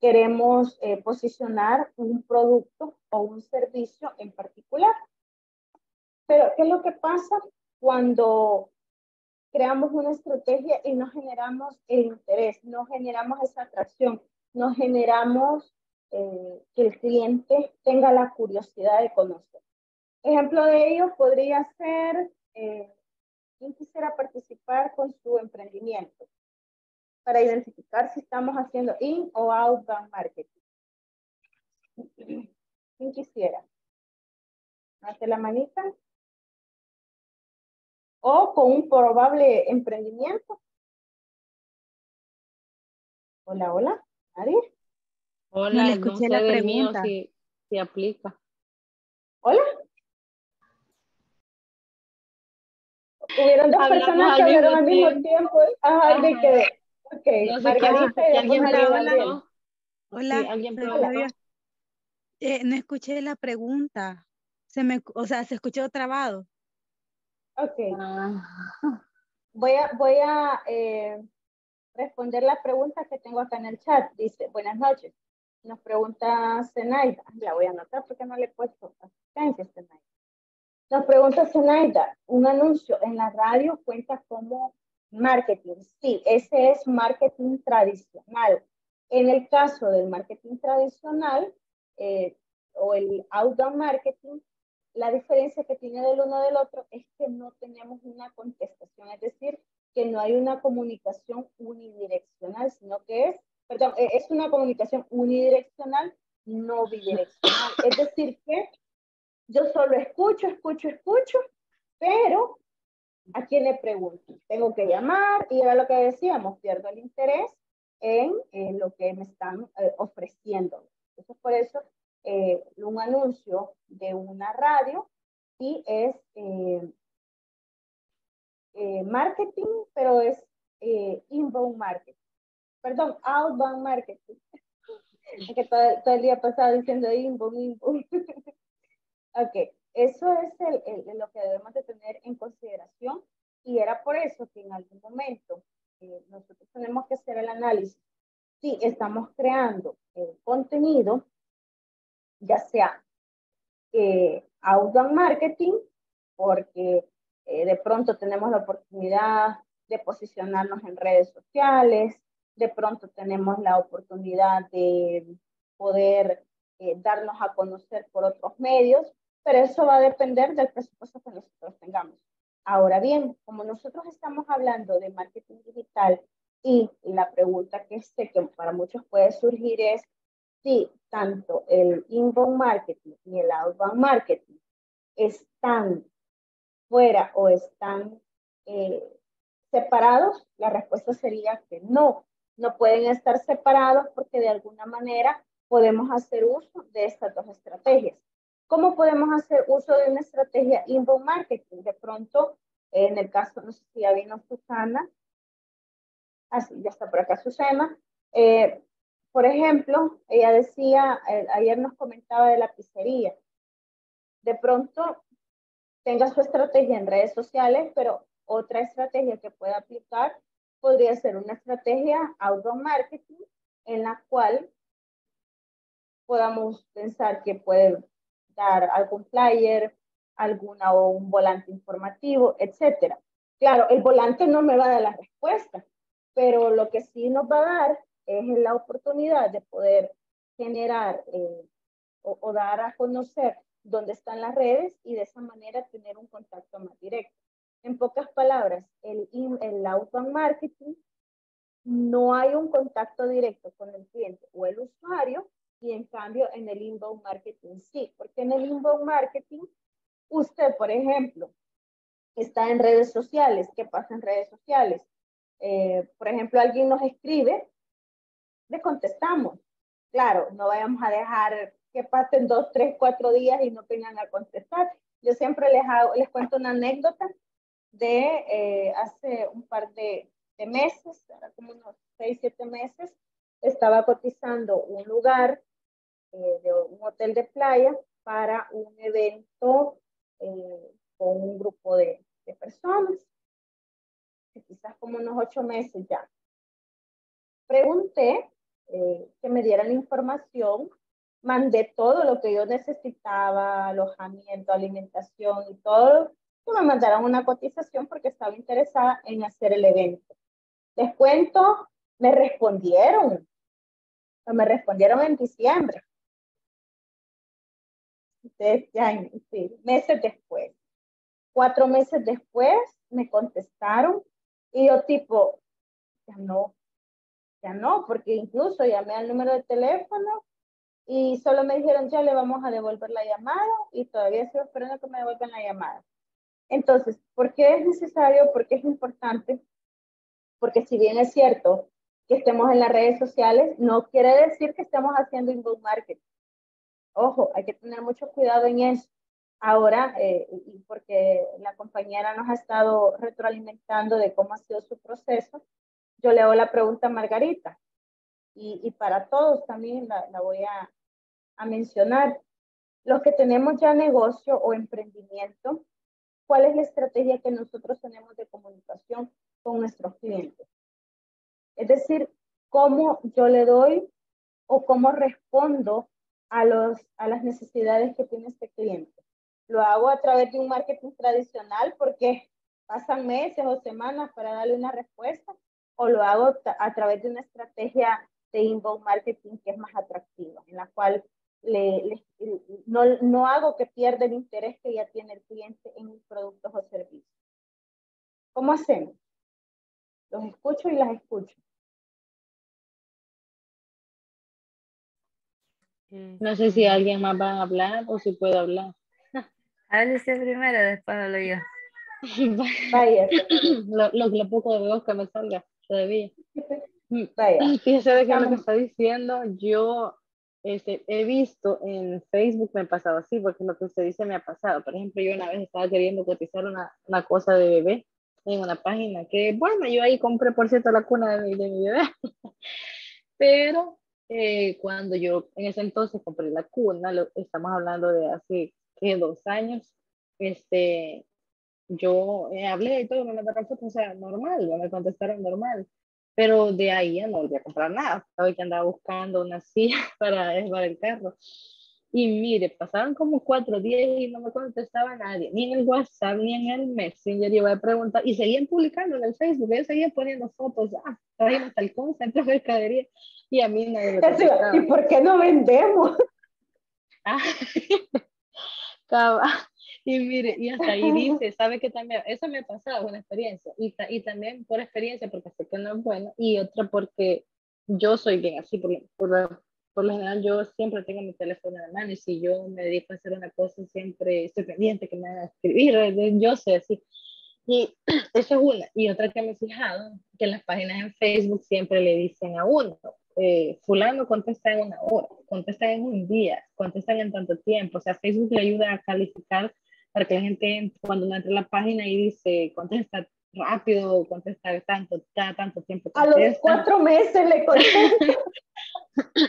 Speaker 1: queremos eh, posicionar un producto o un servicio en particular. Pero, ¿qué es lo que pasa cuando creamos una estrategia y no generamos el interés, no generamos esa atracción, no generamos eh, que el cliente tenga la curiosidad de conocer? Ejemplo de ello podría ser, eh, ¿quién quisiera participar con su emprendimiento? Para identificar si estamos haciendo in o outbound marketing. ¿Quién quisiera? Hace la manita. O con un probable emprendimiento. Hola, hola. ¿Nadie?
Speaker 11: Hola,
Speaker 8: le escuché la
Speaker 11: sé del mío
Speaker 8: pregunta.
Speaker 11: si, si aplica.
Speaker 1: Hola. Hubieron dos
Speaker 11: Hablamos
Speaker 1: personas que hablaron al
Speaker 11: mismo
Speaker 1: mismo tiempo. Ajá, de
Speaker 11: Ajá.
Speaker 1: que, ok,
Speaker 11: No sé
Speaker 1: Margarita y
Speaker 11: alguien preguntó.
Speaker 8: Hola,
Speaker 11: Sí, alguien.
Speaker 8: Eh, no escuché la pregunta. Se me, o sea, se escuchó trabado.
Speaker 1: Ok,
Speaker 11: Ah,
Speaker 1: voy a, voy a eh, responder la pregunta que tengo acá en el chat. Dice, buenas noches. Nos pregunta Zenaida. La voy a anotar porque no le he puesto asistencia Zenaida. Nos pregunta Zenaida, ¿un anuncio en la radio cuenta como marketing? Sí, ese es marketing tradicional. En el caso del marketing tradicional eh, o el outbound marketing, la diferencia que tiene del uno del otro es que no tenemos una contestación, es decir, que no hay una comunicación unidireccional, sino que es, perdón, eh, es una comunicación unidireccional, no bidireccional. Es decir, que yo solo escucho, escucho, escucho, pero ¿a quién le pregunto? Tengo que llamar y era lo que decíamos, pierdo el interés en, en lo que me están eh, ofreciendo. Entonces, por eso, eh, un anuncio de una radio sí es eh, eh, marketing, pero es eh, inbound marketing. Perdón, outbound marketing. Es que todo, todo el día pasado diciendo inbound, inbound. ok, eso es el, el- lo que debemos de tener en consideración y era por eso que en algún momento eh, nosotros tenemos que hacer el análisis si estamos creando eh, contenido, ya sea eh, outbound marketing, porque eh, de pronto tenemos la oportunidad de posicionarnos en redes sociales, de pronto tenemos la oportunidad de poder eh, darnos a conocer por otros medios, pero eso va a depender del presupuesto que nosotros tengamos. Ahora bien, como nosotros estamos hablando de marketing digital y la pregunta que sé que para muchos puede surgir es si tanto el inbound marketing y el outbound marketing están fuera o están eh, separados, la respuesta sería que no, no pueden estar separados porque de alguna manera podemos hacer uso de estas dos estrategias. ¿Cómo podemos hacer uso de una estrategia inbound marketing? De pronto, en el caso, no sé si ya vino Susana, así ya está por acá Susana, eh, por ejemplo, ella decía, eh, ayer nos comentaba de la pizzería, de pronto tenga su estrategia en redes sociales, pero otra estrategia que pueda aplicar podría ser una estrategia outbound marketing en la cual podamos pensar que puede dar algún flyer, alguna o un volante informativo, etcétera. Claro, el volante no me va a dar la respuesta, pero lo que sí nos va a dar es la oportunidad de poder generar eh, o, o dar a conocer dónde están las redes y de esa manera tener un contacto más directo. En pocas palabras, el, el outbound marketing no hay un contacto directo con el cliente o el usuario y en cambio en el inbound marketing sí, porque en el inbound marketing usted, por ejemplo, está en redes sociales, ¿qué pasa en redes sociales? Eh, por ejemplo, alguien nos escribe, le contestamos. Claro, no vayamos a dejar que pasen dos, tres, cuatro días y no vengan a contestar. Yo siempre les, hago, les cuento una anécdota de eh, hace un par de, de meses, como unos seis, siete meses, estaba cotizando un lugar eh, de un hotel de playa para un evento eh, con un grupo de, personas, quizás como unos ocho meses ya. Pregunté eh, que me dieran información, mandé todo lo que yo necesitaba, alojamiento, alimentación y todo, que me mandaron una cotización porque estaba interesada en hacer el evento. Les cuento, me respondieron, me respondieron en diciembre. Ustedes ya, sí, meses después. Cuatro meses después me contestaron y yo tipo, ya no, ya no, porque incluso llamé al número de teléfono y solo me dijeron, ya le vamos a devolver la llamada y todavía sigo esperando que me devuelvan la llamada. Entonces, ¿por qué es necesario? ¿Por qué es importante? Porque si bien es cierto que estemos en las redes sociales, no quiere decir que estemos haciendo inbound marketing. Ojo, hay que tener mucho cuidado en eso. Ahora, eh, porque la compañera nos ha estado retroalimentando de cómo ha sido su proceso, yo le hago la pregunta a Margarita y, para todos también la, la voy a, a mencionar. Los que tenemos ya negocio o emprendimiento, ¿cuál es la estrategia que nosotros tenemos de comunicación con nuestros clientes? Es decir, cómo yo le doy o cómo respondo a, los, a las necesidades que tiene este cliente. Lo hago a través de un marketing tradicional porque pasan meses o semanas para darle una respuesta o lo hago a través de una estrategia de inbound marketing que es más atractiva, en la cual le, no, no, hago que pierda el interés que ya tiene el cliente en mis productos o servicios. ¿Cómo hacemos? Los escucho y las escucho.
Speaker 11: No sé si alguien más va a hablar o si puedo hablar.
Speaker 2: Hable usted primero, después hablo yo.
Speaker 1: Vaya.
Speaker 11: lo, lo, lo poco de voz que me salga todavía. Vaya. Fíjese de que lo que está diciendo, yo este, he visto en Facebook, me ha pasado así, porque lo que usted dice me ha pasado. Por ejemplo, yo una vez estaba queriendo cotizar una, una cosa de bebé en una página que, bueno, yo ahí compré, por cierto, la cuna de mi, de mi bebé. Pero eh, cuando yo en ese entonces compré la cuna, lo, estamos hablando de hace dos años, este, yo eh, hablé y todo, me mandaron fotos, o sea, normal, me contestaron normal. Pero de ahí ya no volví a comprar nada. Sabía que andaba buscando una silla para llevar el carro. Y mire, pasaron como cuatro días y no me contestaba nadie, ni en el WhatsApp, ni en el Messenger. Yo iba a preguntar, y seguían publicando en el Facebook, yo seguía poniendo fotos, ah, trajimos tal cosa, mercadería, y a mí nadie me
Speaker 1: contestaba. ¿Y por qué no vendemos?
Speaker 11: Ah, y mire, y hasta ahí dice, sabe que también, eso me ha pasado, una experiencia, y, y también por experiencia, porque sé que no es bueno, y otra porque yo soy bien así, por, por, por lo general yo siempre tengo mi teléfono en la mano, y si yo me dedico a hacer una cosa, siempre estoy pendiente que me a escribir, yo sé así. Y eso es una. Y otra que me he fijado, que en las páginas en Facebook siempre le dicen a uno, eh, fulano contesta en una hora, contesta en un día, contestan en tanto tiempo. O sea, Facebook le ayuda a calificar para que la gente cuando entra a la página y dice contesta rápido, contesta tanto, cada tanto tiempo.
Speaker 1: Contesta. A los cuatro meses le contesta.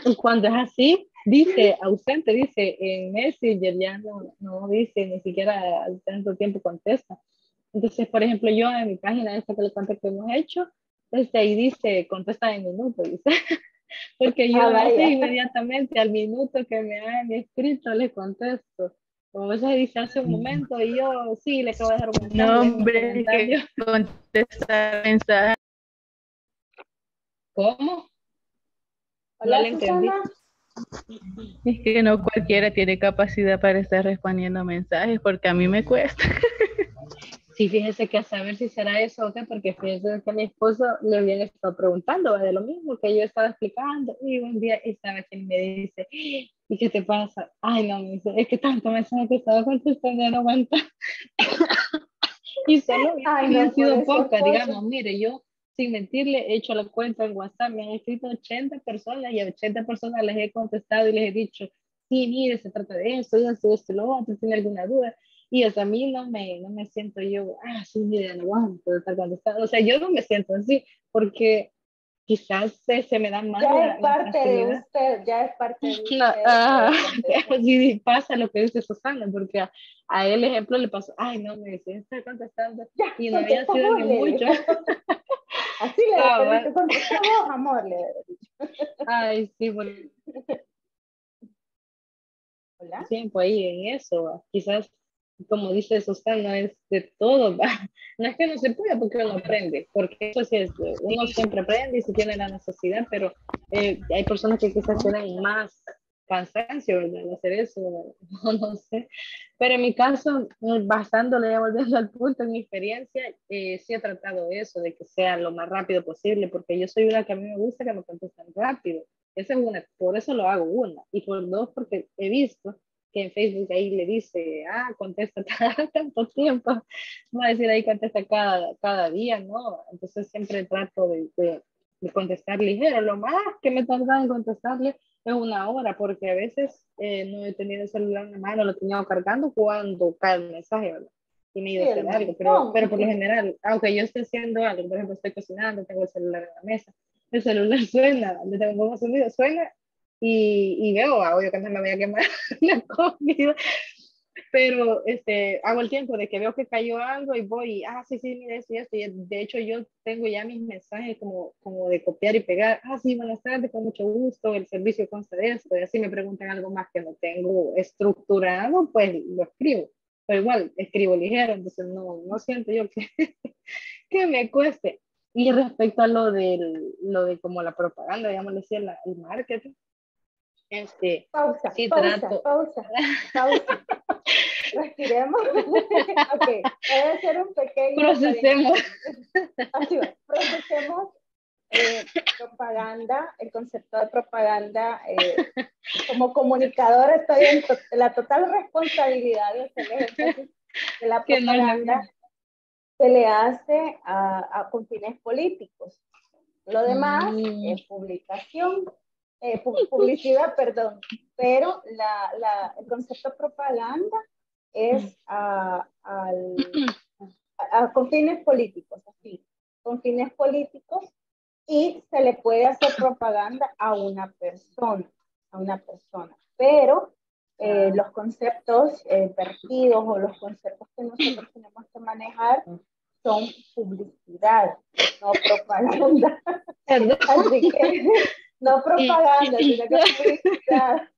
Speaker 11: y cuando es así, dice ausente, dice en Messenger, ya no, no dice ni siquiera tanto tiempo contesta. Entonces, por ejemplo, yo en mi página esta que le conté que hemos hecho, desde ahí dice contesta en minutos, dice. Porque yo ah, inmediatamente al minuto que me han escrito le contesto. Como ella dice hace un momento y yo sí le acabo de dejar un
Speaker 5: mensaje. No, hombre, que contestar mensaje.
Speaker 11: ¿Cómo?
Speaker 1: Hola, no entendí.
Speaker 5: Es que no cualquiera tiene capacidad para estar respondiendo mensajes porque a mí me cuesta.
Speaker 11: Sí, fíjese que a saber si será eso o qué, porque fíjese que mi esposo le habían estado preguntando de lo mismo que yo estaba explicando y un día estaba quien me dice, ¿y qué te pasa? Ay, no, me dice, es que tanto mensaje que estaba contestando no aguanta. y solo Ay, no, sido poca, digamos, mire, yo sin mentirle he hecho la cuenta en WhatsApp, me han escrito 80 personas y a 80 personas les he contestado y les he dicho, sí, mire, se trata de eso, esto, esto, lo otro, tiene alguna duda y hasta a mí no me, no me siento yo, ah, sí, mira, no aguanto estar contestando. O sea, yo no me siento así, porque quizás se, se me da mal.
Speaker 1: Ya es parte de usted, ya es parte de usted. No,
Speaker 11: ah, sí, pasa lo que dice Susana, porque a, a, él, ejemplo, le pasó, ay, no, me decía, estoy contestando, y no había sido ni mucho.
Speaker 1: Así le
Speaker 11: Ah, bueno.
Speaker 1: contestó vos, amor, le.
Speaker 11: Ay, sí, porque
Speaker 1: Hola.
Speaker 11: tiempo ahí en eso. Quizás, como dice Susana, es de todo. ¿va? No es que no se pueda porque uno aprende, porque eso sí es, uno siempre aprende y se tiene la necesidad, pero eh, hay personas que quizás tienen más cansancio ¿verdad? al hacer eso, no, no sé. Pero en mi caso, eh, basándole, ya volviendo al punto, en mi experiencia, eh, sí he tratado eso, de que sea lo más rápido posible, porque yo soy una que a mí me gusta que me contesten rápido. Esa es una, por eso lo hago una. Y por dos, porque he visto que en Facebook ahí le dice, ah, contesta cada tanto tiempo. Va a decir ahí contesta cada, cada día, ¿no? Entonces siempre trato de, de, de contestar ligero. Lo más que me tarda en contestarle es una hora, porque a veces eh, no he tenido el celular en la mano, lo he tenido cargando cuando cae el mensaje, ¿verdad? Y me he ido
Speaker 1: Sí,
Speaker 11: a hacer algo, pero, pero por lo general, aunque yo esté haciendo algo, por ejemplo, estoy cocinando, tengo el celular en la mesa, el celular suena, le tengo como sonido, suena y, y veo, ah, obvio que me voy a quemar la comida, pero este, hago el tiempo de que veo que cayó algo y voy, ah, sí, sí, mira esto y esto, y de hecho yo tengo ya mis mensajes como, como de copiar y pegar, ah, sí, buenas tardes, con mucho gusto, el servicio consta de esto, y así me preguntan algo más que no tengo estructurado, pues lo escribo, pero igual escribo ligero, entonces no, no siento yo que, que me cueste. Y respecto a lo, del, lo de como la propaganda, digamos, decía el marketing, este,
Speaker 1: Pausa,
Speaker 11: sí
Speaker 1: pausa,
Speaker 11: trato,
Speaker 1: pausa, pausa. Respiremos. ok, voy a hacer un pequeño.
Speaker 11: procesemos.
Speaker 1: Así va, procesemos eh, propaganda, el concepto de propaganda. eh, como comunicadora estoy en to- la total responsabilidad de
Speaker 11: no es la
Speaker 1: propaganda se le hace a, a- con fines políticos. Lo demás
Speaker 11: Mm.
Speaker 1: es publicación, eh, pu- publicidad, perdón, pero la, la- el concepto propaganda es a- al- a- a- con fines políticos, así, con fines políticos y se le puede hacer propaganda a una persona, a una persona, pero eh, los conceptos eh, vertidos o los conceptos que nosotros tenemos que manejar son publicidad, no propaganda.
Speaker 11: Perdón.
Speaker 1: Así que no propaganda, sino que publicidad.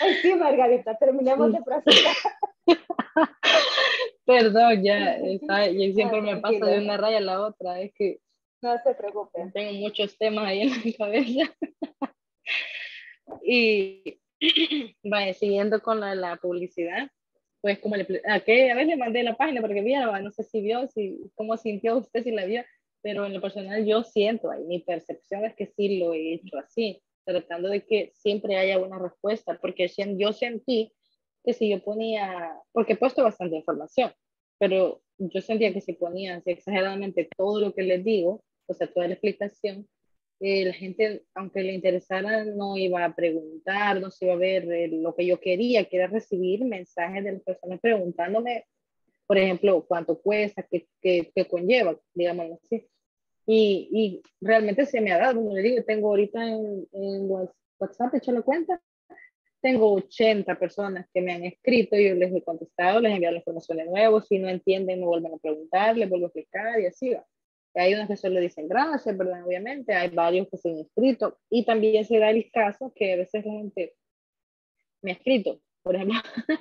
Speaker 1: Ay, sí, Margarita, terminemos de procesar.
Speaker 11: Perdón, ya, está, y siempre
Speaker 1: No,
Speaker 11: me pasa de una raya a la otra, es que
Speaker 1: No se preocupen.
Speaker 11: tengo muchos temas ahí en mi cabeza. y vaya, siguiendo con la, la publicidad, pues como le, a, que a veces le mandé la página porque viera, no sé si vio, si, cómo sintió usted, si la vio, pero en lo personal yo siento, ahí mi percepción es que sí lo he hecho así, tratando de que siempre haya una respuesta, porque yo sentí que si yo ponía, porque he puesto bastante información, pero yo sentía que si ponía así exageradamente todo lo que les digo, o sea, toda la explicación, eh, la gente, aunque le interesara, no iba a preguntar, no se iba a ver eh, lo que yo quería, que era recibir mensajes de las personas preguntándome, por ejemplo, cuánto cuesta, qué, qué, qué conlleva, digamos así. Y, y realmente se me ha dado, como le digo, tengo ahorita en, en WhatsApp, hecho la cuenta, tengo 80 personas que me han escrito, yo les he contestado, les he enviado la información de nuevo, si no entienden me vuelven a preguntar, les vuelvo a explicar y así va. Hay unos que solo dicen gracias, ¿verdad? Obviamente, hay varios que se han escrito y también se da el caso que a veces la gente me ha escrito, por ejemplo,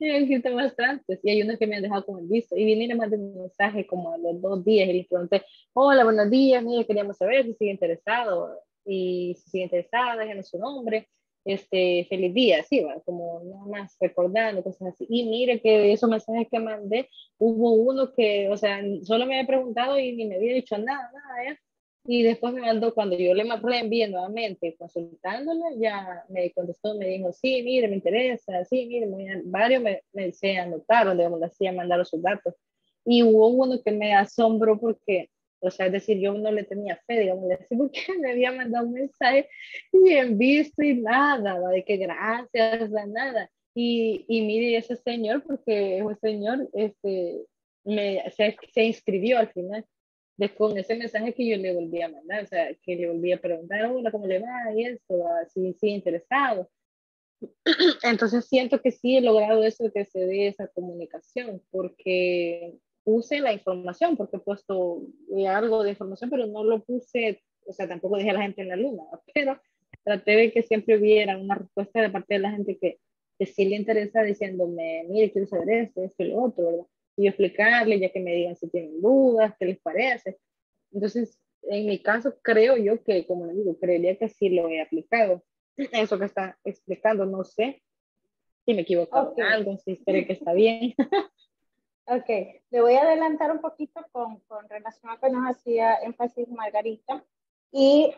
Speaker 11: escrito bastantes y hay unos que me han dejado con el visto y y le mandé un mensaje como a los dos días y les pregunté, hola, buenos días, mire, queríamos saber si sigue interesado y si sigue interesado, déjenos su nombre este, feliz día, sí, va, como nada más recordando, cosas así. Y mire que esos mensajes que mandé, hubo uno que, o sea, solo me había preguntado y ni me había dicho nada, nada, ¿eh? Y después me mandó, cuando yo le reenvié nuevamente consultándole, ya me contestó, me dijo, sí, mire, me interesa, sí, mire, me, varios me, me se anotaron, digamos, así, mandaron sus datos. Y hubo uno que me asombró porque o sea, es decir, yo no le tenía fe, digamos, así, porque me había mandado un mensaje bien visto y nada, ¿va? de que gracias, da nada. Y, y mire ese señor, porque ese señor este, me, se, se inscribió al final de, con ese mensaje que yo le volví a mandar, o sea, que le volví a preguntar, hola, ¿cómo le va? Y eso, así, sí, interesado. Entonces siento que sí he logrado eso, que se dé esa comunicación, porque puse la información, porque he puesto eh, algo de información, pero no lo puse, o sea, tampoco dejé a la gente en la luna, pero traté de que siempre hubiera una respuesta de parte de la gente que, que sí le interesa diciéndome, mire, quiero saber esto, esto y lo otro, ¿verdad? Y explicarle, ya que me digan si tienen dudas, qué les parece. Entonces, en mi caso, creo yo que, como le digo, creería que sí lo he aplicado. Eso que está explicando, no sé si me equivoco
Speaker 1: Ok.
Speaker 11: en algo, si cree que está bien.
Speaker 1: Ok, le voy a adelantar un poquito con, con relación a que nos hacía énfasis Margarita. Y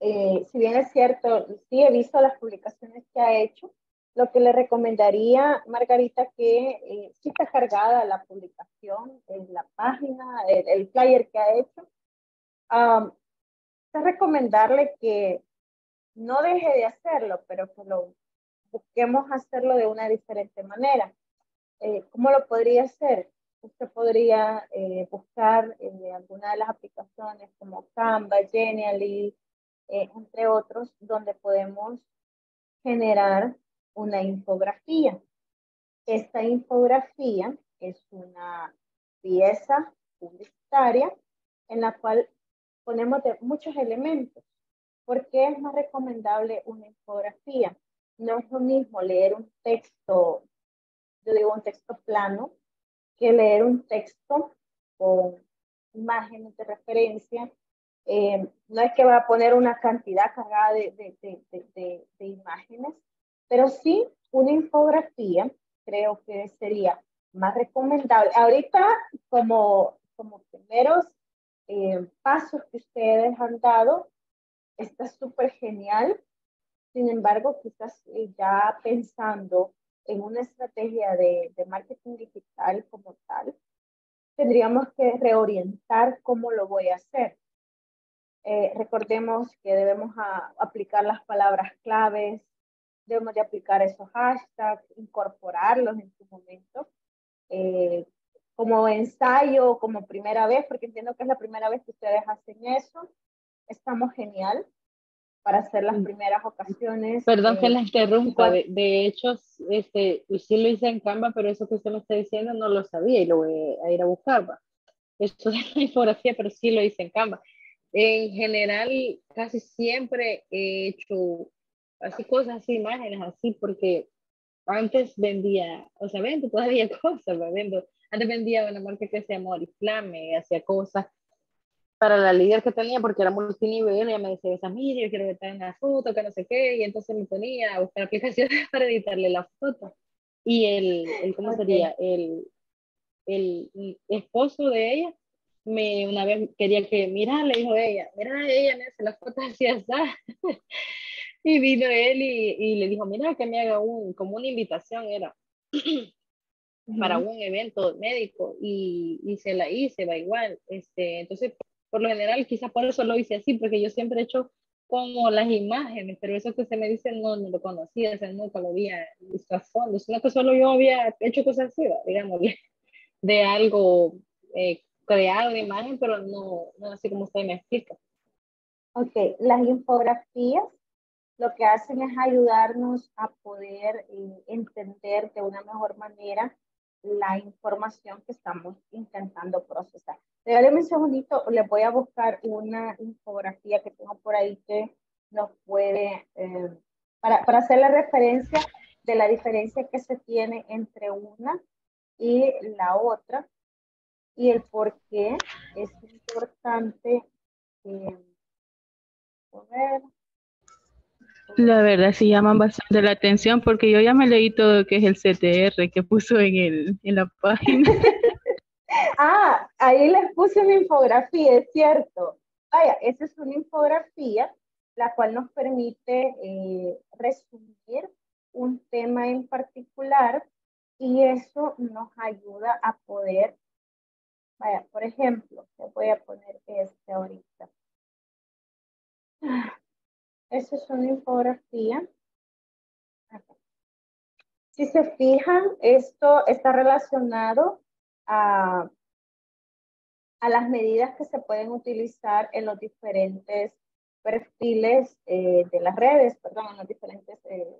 Speaker 1: eh, si bien es cierto, sí he visto las publicaciones que ha hecho, lo que le recomendaría, Margarita, que eh, sí está cargada la publicación en la página, el, el flyer que ha hecho, um, es recomendarle que no deje de hacerlo, pero que lo busquemos hacerlo de una diferente manera. Eh, ¿Cómo lo podría hacer? Usted podría eh, buscar en alguna de las aplicaciones como Canva, Genially, eh, entre otros, donde podemos generar una infografía. Esta infografía es una pieza publicitaria en la cual ponemos de muchos elementos. ¿Por qué es más recomendable una infografía? No es lo mismo leer un texto, yo digo un texto plano, que leer un texto con imágenes de referencia. Eh, no es que va a poner una cantidad cargada de, de, de, de, imágenes, pero sí una infografía creo que sería más recomendable. Ahorita, como, como primeros eh, pasos que ustedes han dado, está súper genial. Sin embargo, quizás eh, ya pensando en una estrategia de, de, marketing digital como tal, tendríamos que reorientar cómo lo voy a hacer. Eh, recordemos que debemos a, aplicar las palabras claves, debemos de aplicar esos hashtags, incorporarlos en su momento, eh, como ensayo, como primera vez, porque entiendo que es la primera vez que ustedes hacen eso. Estamos genial para hacer las primeras ocasiones.
Speaker 11: Perdón
Speaker 1: eh,
Speaker 11: que la interrumpa, de, de, hecho, este, sí lo hice en Canva, pero eso que usted me está diciendo no lo sabía y lo voy a ir a buscar. ¿va? Esto de la infografía, pero sí lo hice en Canva. En general, casi siempre he hecho así cosas, así imágenes, así, porque antes vendía, o sea, vendo todavía cosas, vendo, antes vendía una marca que se llamó Oriflame, hacía cosas para la líder que tenía, porque era multinivel, ella me decía, esa mire, yo quiero que tenga una foto, que no sé qué, y entonces me ponía a buscar aplicaciones para editarle la foto. Y el, el ¿cómo okay. sería? El, el esposo de ella, me una vez quería que, mira, le dijo ella, mira, ella me hace las fotos así, así. y vino él y, y, le dijo, mira, que me haga un, como una invitación, era para un evento médico, y, y se la hice, va igual. Este, entonces, por lo general, quizás por eso lo hice así, porque yo siempre he hecho como las imágenes, pero eso que se me dice no, no lo conocía, o sea, nunca lo había visto a fondo, sino que solo yo había hecho cosas así, digamos, de algo eh, creado una imagen, pero no, no así como usted me explica.
Speaker 1: Ok, las infografías lo que hacen es ayudarnos a poder eh, entender de una mejor manera la información que estamos intentando procesar. Regáleme un segundito, les voy a buscar una infografía que tengo por ahí que nos puede, eh, para, para hacer la referencia de la diferencia que se tiene entre una y la otra y el por qué es importante. Eh, a ver.
Speaker 5: La verdad sí llaman bastante la atención porque yo ya me leí todo lo que es el CTR que puso en, el, en la página.
Speaker 1: ah, ahí les puse una infografía, es cierto. Vaya, esa es una infografía la cual nos permite eh, resumir un tema en particular y eso nos ayuda a poder, vaya, por ejemplo, le voy a poner este ahorita. Esa es una infografía. Si se fijan, esto está relacionado a, a las medidas que se pueden utilizar en los diferentes perfiles eh, de las redes, perdón, en los diferentes, eh,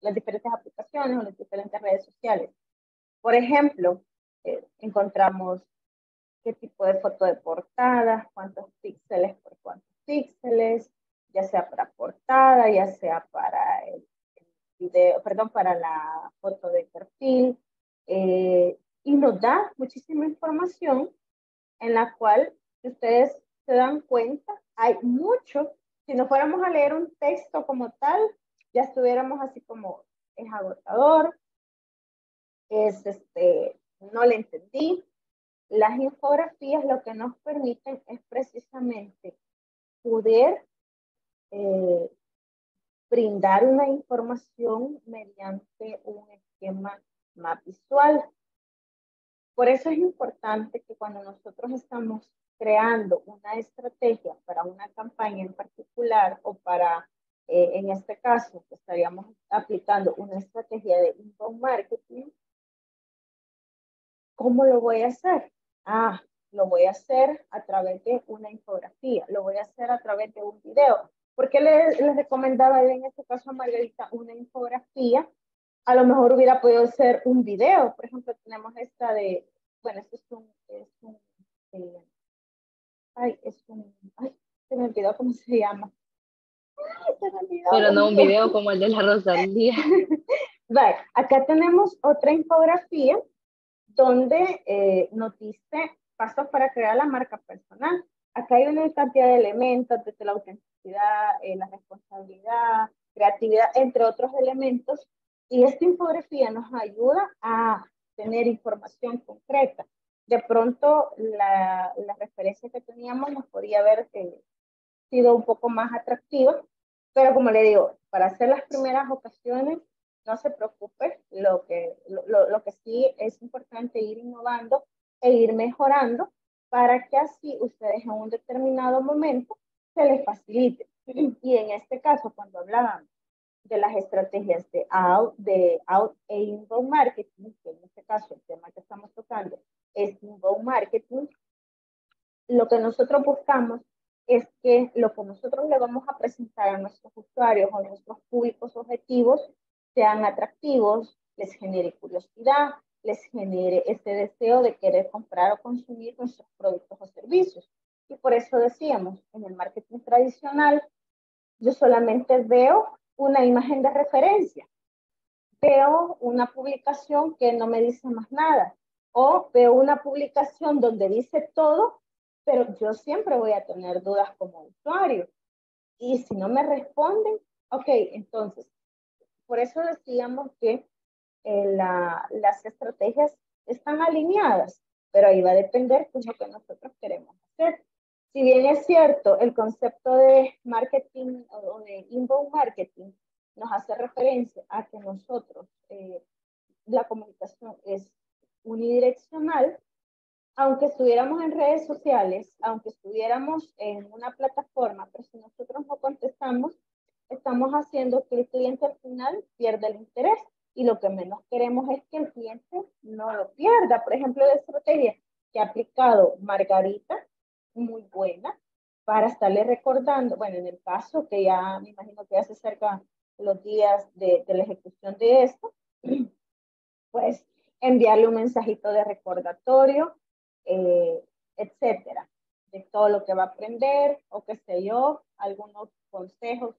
Speaker 1: las diferentes aplicaciones o las diferentes redes sociales. Por ejemplo, eh, encontramos qué tipo de foto de portada, cuántos píxeles por cuántos píxeles, ya sea para portada, ya sea para el, video, perdón, para la foto de perfil, eh, y nos da muchísima información en la cual, ustedes se dan cuenta, hay mucho, si no fuéramos a leer un texto como tal, ya estuviéramos así como, es agotador, es este, no le entendí. Las infografías lo que nos permiten es precisamente poder eh, brindar una información mediante un esquema más visual. Por eso es importante que cuando nosotros estamos creando una estrategia para una campaña en particular o para, eh, en este caso, estaríamos aplicando una estrategia de inbound marketing, ¿cómo lo voy a hacer? Ah, lo voy a hacer a través de una infografía, lo voy a hacer a través de un video. ¿Por qué les, les recomendaba en este caso a Margarita una infografía? A lo mejor hubiera podido ser un video. Por ejemplo, tenemos esta de, bueno, este es un, es un eh, ay, es un, ay, se me olvidó cómo se llama. Ay, se me olvidó.
Speaker 11: Pero no un video como el de la Rosalía.
Speaker 1: Vale, acá tenemos otra infografía donde eh, nos dice pasos para crear la marca personal. Acá hay una cantidad de elementos, desde la autenticidad, eh, la responsabilidad, creatividad, entre otros elementos. Y esta infografía nos ayuda a tener información concreta. De pronto, la, la referencia que teníamos nos podría haber eh, sido un poco más atractiva, pero como le digo, para hacer las primeras ocasiones, no se preocupe, lo que, lo, lo que sí es importante ir innovando e ir mejorando para que así ustedes en un determinado momento se les facilite. Y en este caso, cuando hablábamos de las estrategias de out, de out e inbound marketing, que en este caso el tema que estamos tocando es inbound marketing, lo que nosotros buscamos es que lo que nosotros le vamos a presentar a nuestros usuarios o a nuestros públicos objetivos sean atractivos, les genere curiosidad, les genere ese deseo de querer comprar o consumir nuestros productos o servicios. Y por eso decíamos, en el marketing tradicional, yo solamente veo una imagen de referencia, veo una publicación que no me dice más nada, o veo una publicación donde dice todo, pero yo siempre voy a tener dudas como usuario. Y si no me responden, ok, entonces por eso decíamos que eh, la, las estrategias están alineadas, pero ahí va a depender de lo que nosotros queremos hacer. Si bien es cierto, el concepto de marketing o de inbound marketing nos hace referencia a que nosotros, eh, la comunicación es unidireccional, aunque estuviéramos en redes sociales, aunque estuviéramos en una plataforma, pero si nosotros no contestamos, estamos haciendo que el cliente al final pierda el interés y lo que menos queremos es que el cliente no lo pierda. Por ejemplo, la estrategia que ha aplicado Margarita, muy buena, para estarle recordando, bueno, en el caso que ya me imagino que ya se acercan los días de, la ejecución de esto, pues enviarle un mensajito de recordatorio, eh, etcétera, de todo lo que va a aprender o qué sé yo, algunos consejos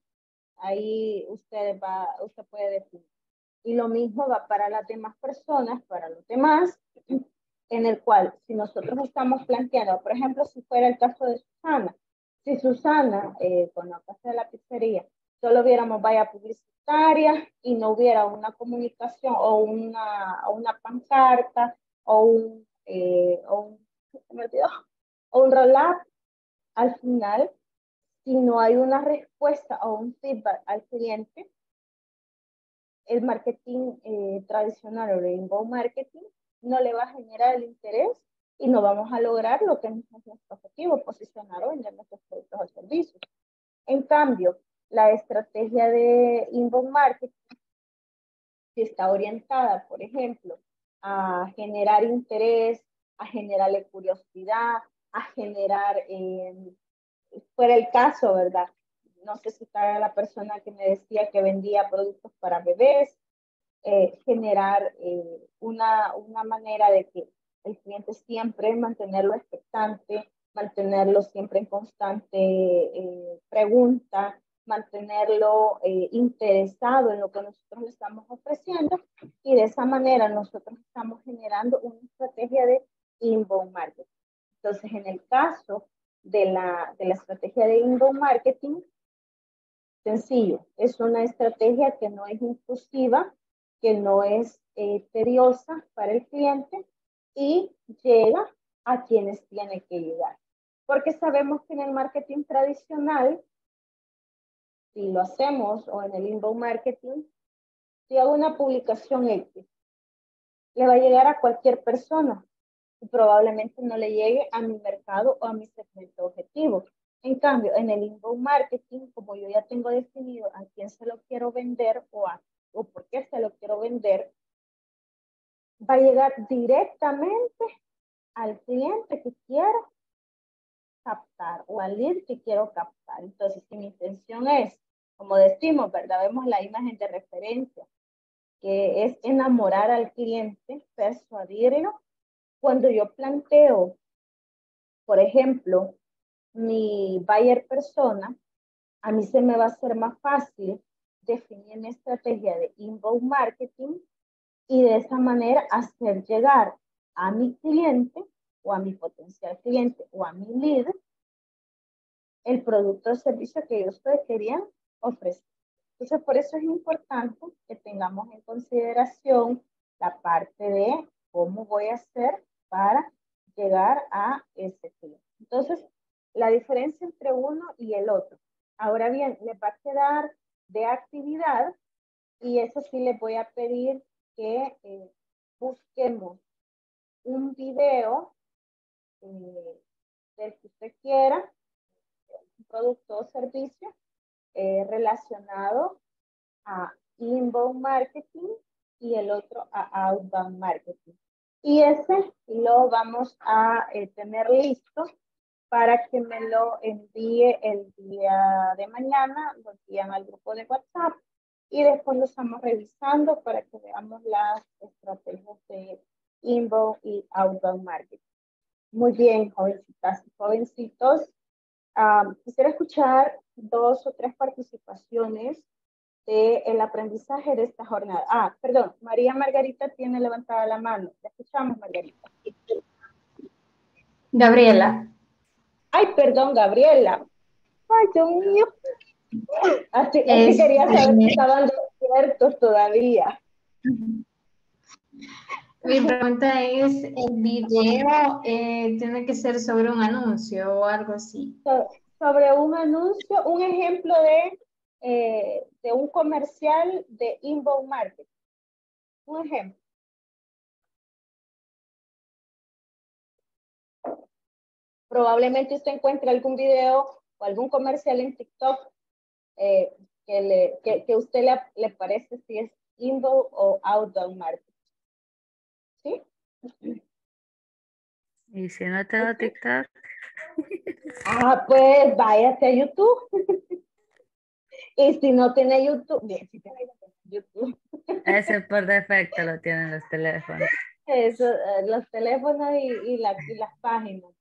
Speaker 1: Ahí usted, va, usted puede definir. Y lo mismo va para las demás personas, para los demás, en el cual si nosotros estamos planteando, por ejemplo, si fuera el caso de Susana, si Susana, eh, con la casa de la pizzería, solo viéramos vaya publicitaria y no hubiera una comunicación o una, una pancarta o un, eh, o un, o un roll-up, al final si no hay una respuesta o un feedback al cliente, el marketing eh, tradicional o el inbound marketing no le va a generar el interés y no vamos a lograr lo que es nuestro objetivo, posicionar o vender nuestros productos o servicios. En cambio, la estrategia de inbound marketing, si está orientada, por ejemplo, a generar interés, a generarle curiosidad, a generar eh, fuera el caso, ¿verdad? No sé si estaba la persona que me decía que vendía productos para bebés, eh, generar eh, una, una manera de que el cliente siempre mantenerlo expectante, mantenerlo siempre en constante eh, pregunta, mantenerlo eh, interesado en lo que nosotros le estamos ofreciendo y de esa manera nosotros estamos generando una estrategia de inbound marketing. Entonces, en el caso de la, de la estrategia de inbound marketing, sencillo, es una estrategia que no es intrusiva, que no es eh, tediosa para el cliente y llega a quienes tiene que llegar. Porque sabemos que en el marketing tradicional si lo hacemos o en el inbound marketing, si hago una publicación X, le va a llegar a cualquier persona y probablemente no le llegue a mi mercado o a mi segmento objetivo. En cambio, en el inbound marketing, como yo ya tengo definido a quién se lo quiero vender o, a, o por qué se lo quiero vender, va a llegar directamente al cliente que quiero captar o al lead que quiero captar. Entonces, si mi intención es como decimos, ¿verdad? Vemos la imagen de referencia, que es enamorar al cliente, persuadirlo. Cuando yo planteo, por ejemplo, mi buyer persona, a mí se me va a hacer más fácil definir mi estrategia de inbound marketing y de esa manera hacer llegar a mi cliente o a mi potencial cliente o a mi lead el producto o servicio que ellos querían ofrecer. Entonces, por eso es importante que tengamos en consideración la parte de cómo voy a hacer para llegar a ese cliente. Entonces, la diferencia entre uno y el otro. Ahora bien, les va a quedar de actividad y eso sí les voy a pedir que eh, busquemos un video eh, del que usted quiera, un producto o servicio, eh, relacionado a inbound marketing y el otro a outbound marketing. Y ese lo vamos a eh, tener listo para que me lo envíe el día de mañana, lo envían al grupo de WhatsApp y después lo estamos revisando para que veamos las estrategias de inbound y outbound marketing. Muy bien, jovencitas y jovencitos. quisiera escuchar dos o tres participaciones del el aprendizaje de esta jornada. Ah, perdón, María Margarita tiene levantada la mano. La escuchamos, Margarita.
Speaker 10: Gabriela.
Speaker 1: Ay, perdón, Gabriela. Ay, Dios mío. Así, es que quería saber si estaban despiertos todavía.
Speaker 10: Mi pregunta es, ¿el video eh, tiene que ser sobre un anuncio o algo así?
Speaker 1: sobre un anuncio, un ejemplo de, eh, de un comercial de inbound marketing. Un ejemplo. Probablemente usted encuentre algún video o algún comercial en TikTok eh, que, le, que, que usted le, le parece si es inbound o outbound marketing. ¿Sí?
Speaker 2: Y si no tengo TikTok.
Speaker 1: Ah, pues váyase a YouTube. y si no tiene YouTube, bien, si tiene YouTube.
Speaker 2: Ese por defecto lo tienen los teléfonos.
Speaker 1: Eso, eh, los teléfonos y, y, la, y las páginas.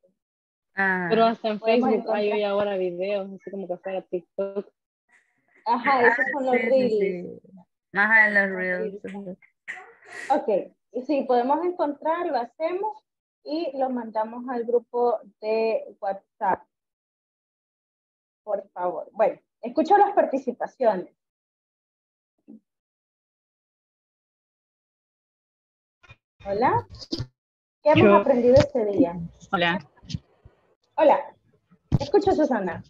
Speaker 2: Ah,
Speaker 11: Pero hasta en Facebook hay hoy ahora videos, así como que fuera TikTok.
Speaker 1: Ajá, esos son los
Speaker 2: sí, sí,
Speaker 1: reels.
Speaker 2: sí. Ajá, en los reels.
Speaker 1: Ok, y si podemos encontrar, lo hacemos y lo mandamos al grupo de WhatsApp. Por favor. Bueno, escucho las participaciones. Hola. ¿Qué hemos
Speaker 5: Yo-
Speaker 1: aprendido este día?
Speaker 5: Hola.
Speaker 1: Hola. Escucho a Susana.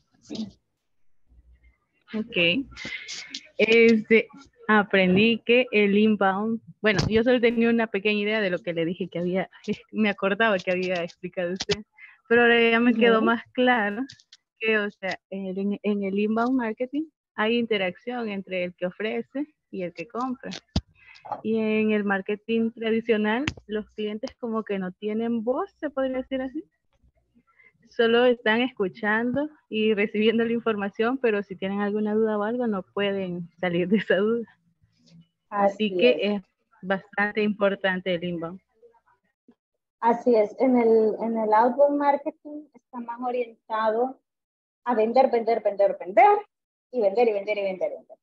Speaker 5: Ok. Este, aprendí que el inbound, bueno, yo solo tenía una pequeña idea de lo que le dije que había, me acordaba que había explicado usted, pero ahora ya me quedó más claro que, o sea, en, en el inbound marketing hay interacción entre el que ofrece y el que compra. Y en el marketing tradicional, los clientes como que no tienen voz, se podría decir así. Solo están escuchando y recibiendo la información, pero si tienen alguna duda o algo, no pueden salir de esa duda. Así
Speaker 1: Así
Speaker 5: que
Speaker 1: es.
Speaker 5: es bastante importante el inbound.
Speaker 1: Así es, en el, en el outbound marketing está más orientado a vender, vender, vender, vender y vender y vender y vender. Y vender.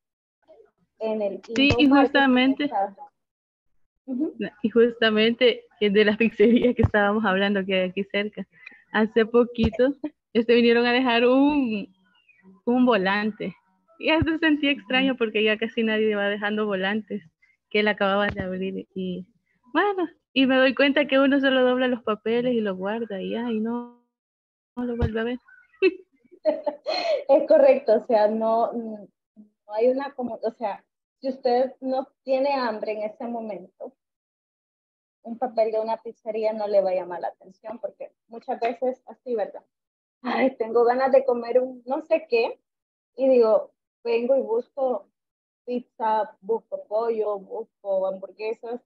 Speaker 1: En el
Speaker 5: sí, y justamente,
Speaker 1: está... uh
Speaker 5: -huh. y justamente de la pizzería que estábamos hablando que hay aquí cerca, hace poquito, este vinieron a dejar un, un volante. Y eso sentí extraño porque ya casi nadie va dejando volantes que él acababa de abrir. Y bueno, y me doy cuenta que uno solo dobla los papeles y los guarda y ay, no, no lo vuelve a ver.
Speaker 1: es correcto, o sea, no, no hay una como, o sea, si usted no tiene hambre en ese momento, un papel de una pizzería no le va a llamar la atención porque muchas veces así, ¿verdad? Ay, tengo ganas de comer un no sé qué y digo, vengo y busco pizza, busco pollo, busco hamburguesas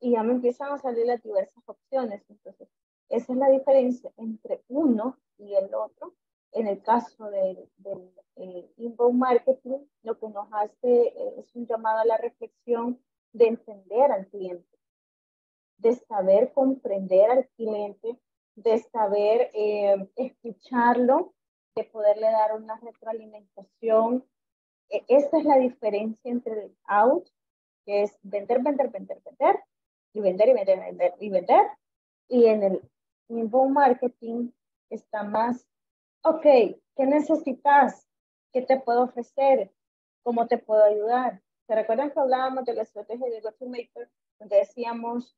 Speaker 1: y ya me empiezan a salir las diversas opciones. Entonces, esa es la diferencia entre uno y el otro. En el caso del, del eh, inbound marketing, lo que nos hace eh, es un llamado a la reflexión de entender al cliente, de saber comprender al cliente, de saber eh, escucharlo, de poderle dar una retroalimentación. E esa es la diferencia entre el out, que es vender, vender, vender, vender, y vender, y vender, vender, y vender. Y en el inbound marketing está más, ok, ¿qué necesitas? ¿Qué te puedo ofrecer? ¿Cómo te puedo ayudar? ¿Se recuerdan que hablábamos de la estrategia de Go-to-Maker? Donde decíamos,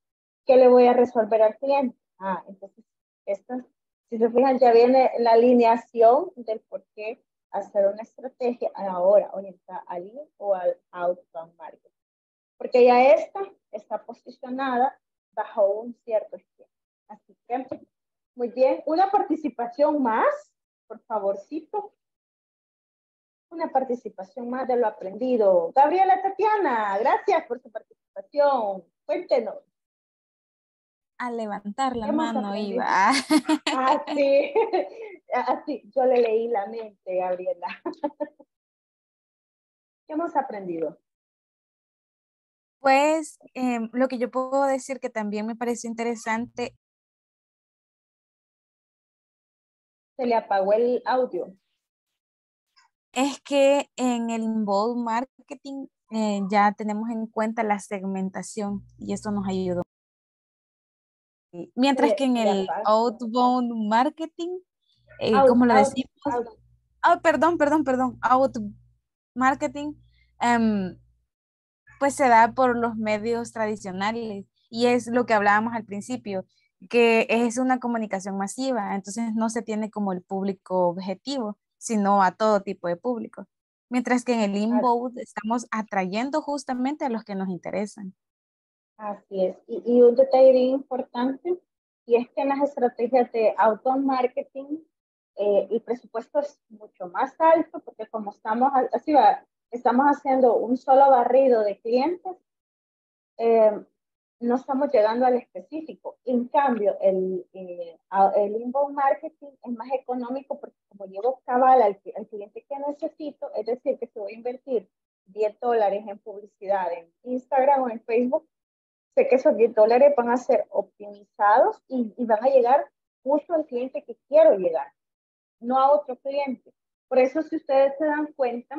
Speaker 1: ¿qué le voy a resolver al cliente? Ah, entonces, esta, si se fijan, ya viene la alineación del por qué hacer una estrategia ahora orientada al in o al outbound marketing. Porque ya esta está posicionada bajo un cierto esquema. Así que, muy bien, una participación más, por favorcito. Una participación más de lo aprendido. Gabriela Tatiana, gracias por su participación. Cuéntenos.
Speaker 9: A levantar la mano iba.
Speaker 1: Ah, sí. Así, yo le leí la mente, Gabriela. ¿Qué hemos aprendido?
Speaker 9: Pues em, lo que yo puedo decir que también me pareció interesante,
Speaker 1: Se le apagó el audio.
Speaker 9: es que en el inbound marketing eh, ya tenemos en cuenta la segmentación y eso nos ayudó. Mientras
Speaker 1: Se-
Speaker 9: que en el outbound marketing, eh,
Speaker 1: Out,
Speaker 9: ¿cómo lo decimos?
Speaker 1: out.
Speaker 9: Ah, perdón, perdón, perdón. Out marketing, em, pues se da por los medios tradicionales y es lo que hablábamos al principio, que es una comunicación masiva, entonces no se tiene como el público objetivo, sino a todo tipo de público. Mientras que en el inbound estamos atrayendo justamente a los que nos interesan.
Speaker 1: Así es. Y, y un detalle importante, y es que en las estrategias de outbound marketing, eh, el presupuesto es mucho más alto, porque como estamos, así va, estamos haciendo un solo barrido de clientes, eh, no estamos llegando al específico. En cambio, el, eh, el inbound marketing es más económico porque como llevo cabal al, al cliente que necesito, es decir, que si voy a invertir 10 dólares en publicidad en Instagram o en Facebook, sé que esos 10 dólares van a ser optimizados y, y van a llegar justo al cliente que quiero llegar, no a otro cliente. Por eso, si ustedes se dan cuenta,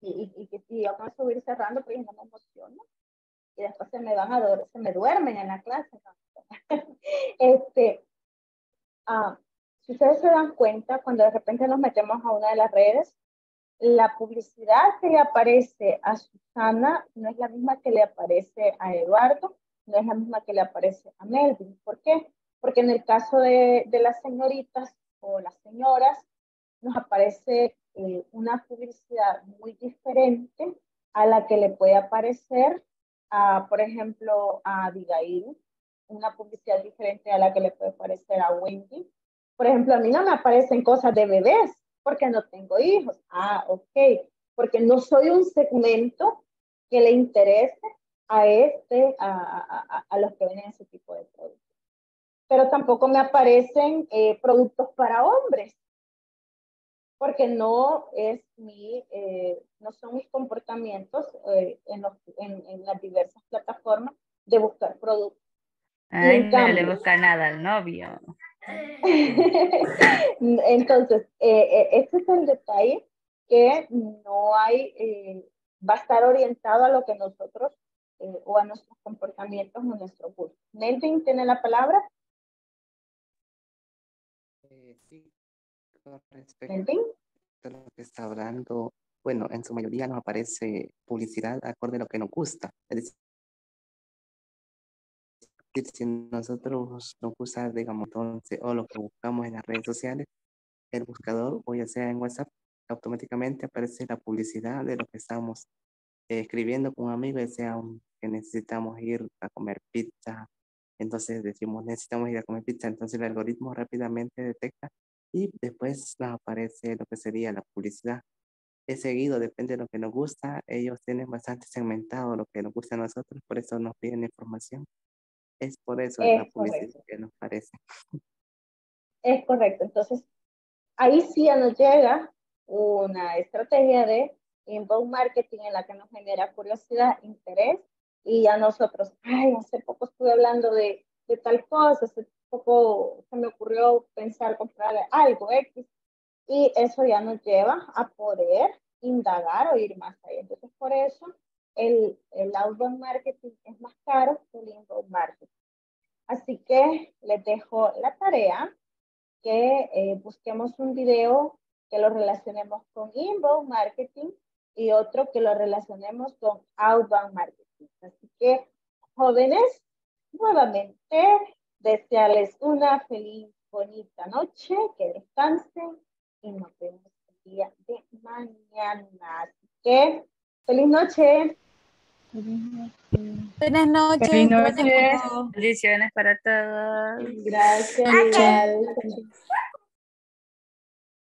Speaker 1: y, que si vamos a subir cerrando, pues no me emociono, y después se me van a se me duermen en la clase. ¿no? este, ah, si ustedes se dan cuenta, cuando de repente nos metemos a una de las redes, la publicidad que le aparece a Susana no es la misma que le aparece a Eduardo, no es la misma que le aparece a Melvin. ¿Por qué? Porque en el caso de, las señoritas o las señoras, nos aparece eh, una publicidad muy diferente a la que le puede aparecer, por ejemplo, a Abigail, una publicidad diferente a la que le puede aparecer a Wendy. Por ejemplo, a mí no me aparecen cosas de bebés porque no tengo hijos. Ah, ok, porque no soy un segmento que le interese a este, a, a, a los que venden ese tipo de productos. Pero tampoco me aparecen eh, productos para hombres, porque no es mi, eh, no son mis comportamientos eh, en, los, en, en las diversas plataformas de buscar productos
Speaker 2: Ay,
Speaker 1: en
Speaker 2: no le busca nada al novio.
Speaker 1: Entonces, eh, eh, ese es el detalle que no hay, eh, va a estar orientado a lo que nosotros eh, o a nuestros comportamientos o nuestro gusto. Melvin tiene la palabra.
Speaker 12: Eh, sí, con respecto
Speaker 1: Melvin.
Speaker 12: a lo que está hablando, bueno, en su mayoría nos aparece publicidad acorde a lo que nos gusta. Es decir, si nosotros nos gusta, digamos, entonces, o lo que buscamos en las redes sociales, el buscador, o ya sea en WhatsApp, automáticamente aparece la publicidad de lo que estamos eh, escribiendo con un amigo, ya sea un- que necesitamos ir a comer pizza. Entonces decimos, necesitamos ir a comer pizza. Entonces el algoritmo rápidamente detecta y después nos aparece lo que sería la publicidad. Es seguido, depende de lo que nos gusta. Ellos tienen bastante segmentado lo que nos gusta a nosotros, por eso nos piden información. Es por eso la
Speaker 1: Es
Speaker 12: publicidad
Speaker 1: correcto.
Speaker 12: que nos parece.
Speaker 1: Es correcto. Entonces, ahí sí ya nos llega una estrategia de inbound marketing en la que nos genera curiosidad, interés, y ya nosotros, ay, hace poco estuve hablando de, de tal cosa, hace poco se me ocurrió pensar comprar algo X, y eso ya nos lleva a poder indagar o ir más allá. Entonces, por eso el, el outbound marketing es más caro que el inbound marketing. Así que les dejo la tarea que eh, busquemos un video que lo relacionemos con inbound marketing y otro que lo relacionemos con outbound marketing. Así que, jóvenes, nuevamente desearles una feliz, bonita noche, que descansen y nos vemos el día de mañana. Así que, feliz noche.
Speaker 9: Buenas noches.
Speaker 2: Feliz
Speaker 9: gracias
Speaker 2: noche. Bendiciones para todos.
Speaker 1: Gracias. igual.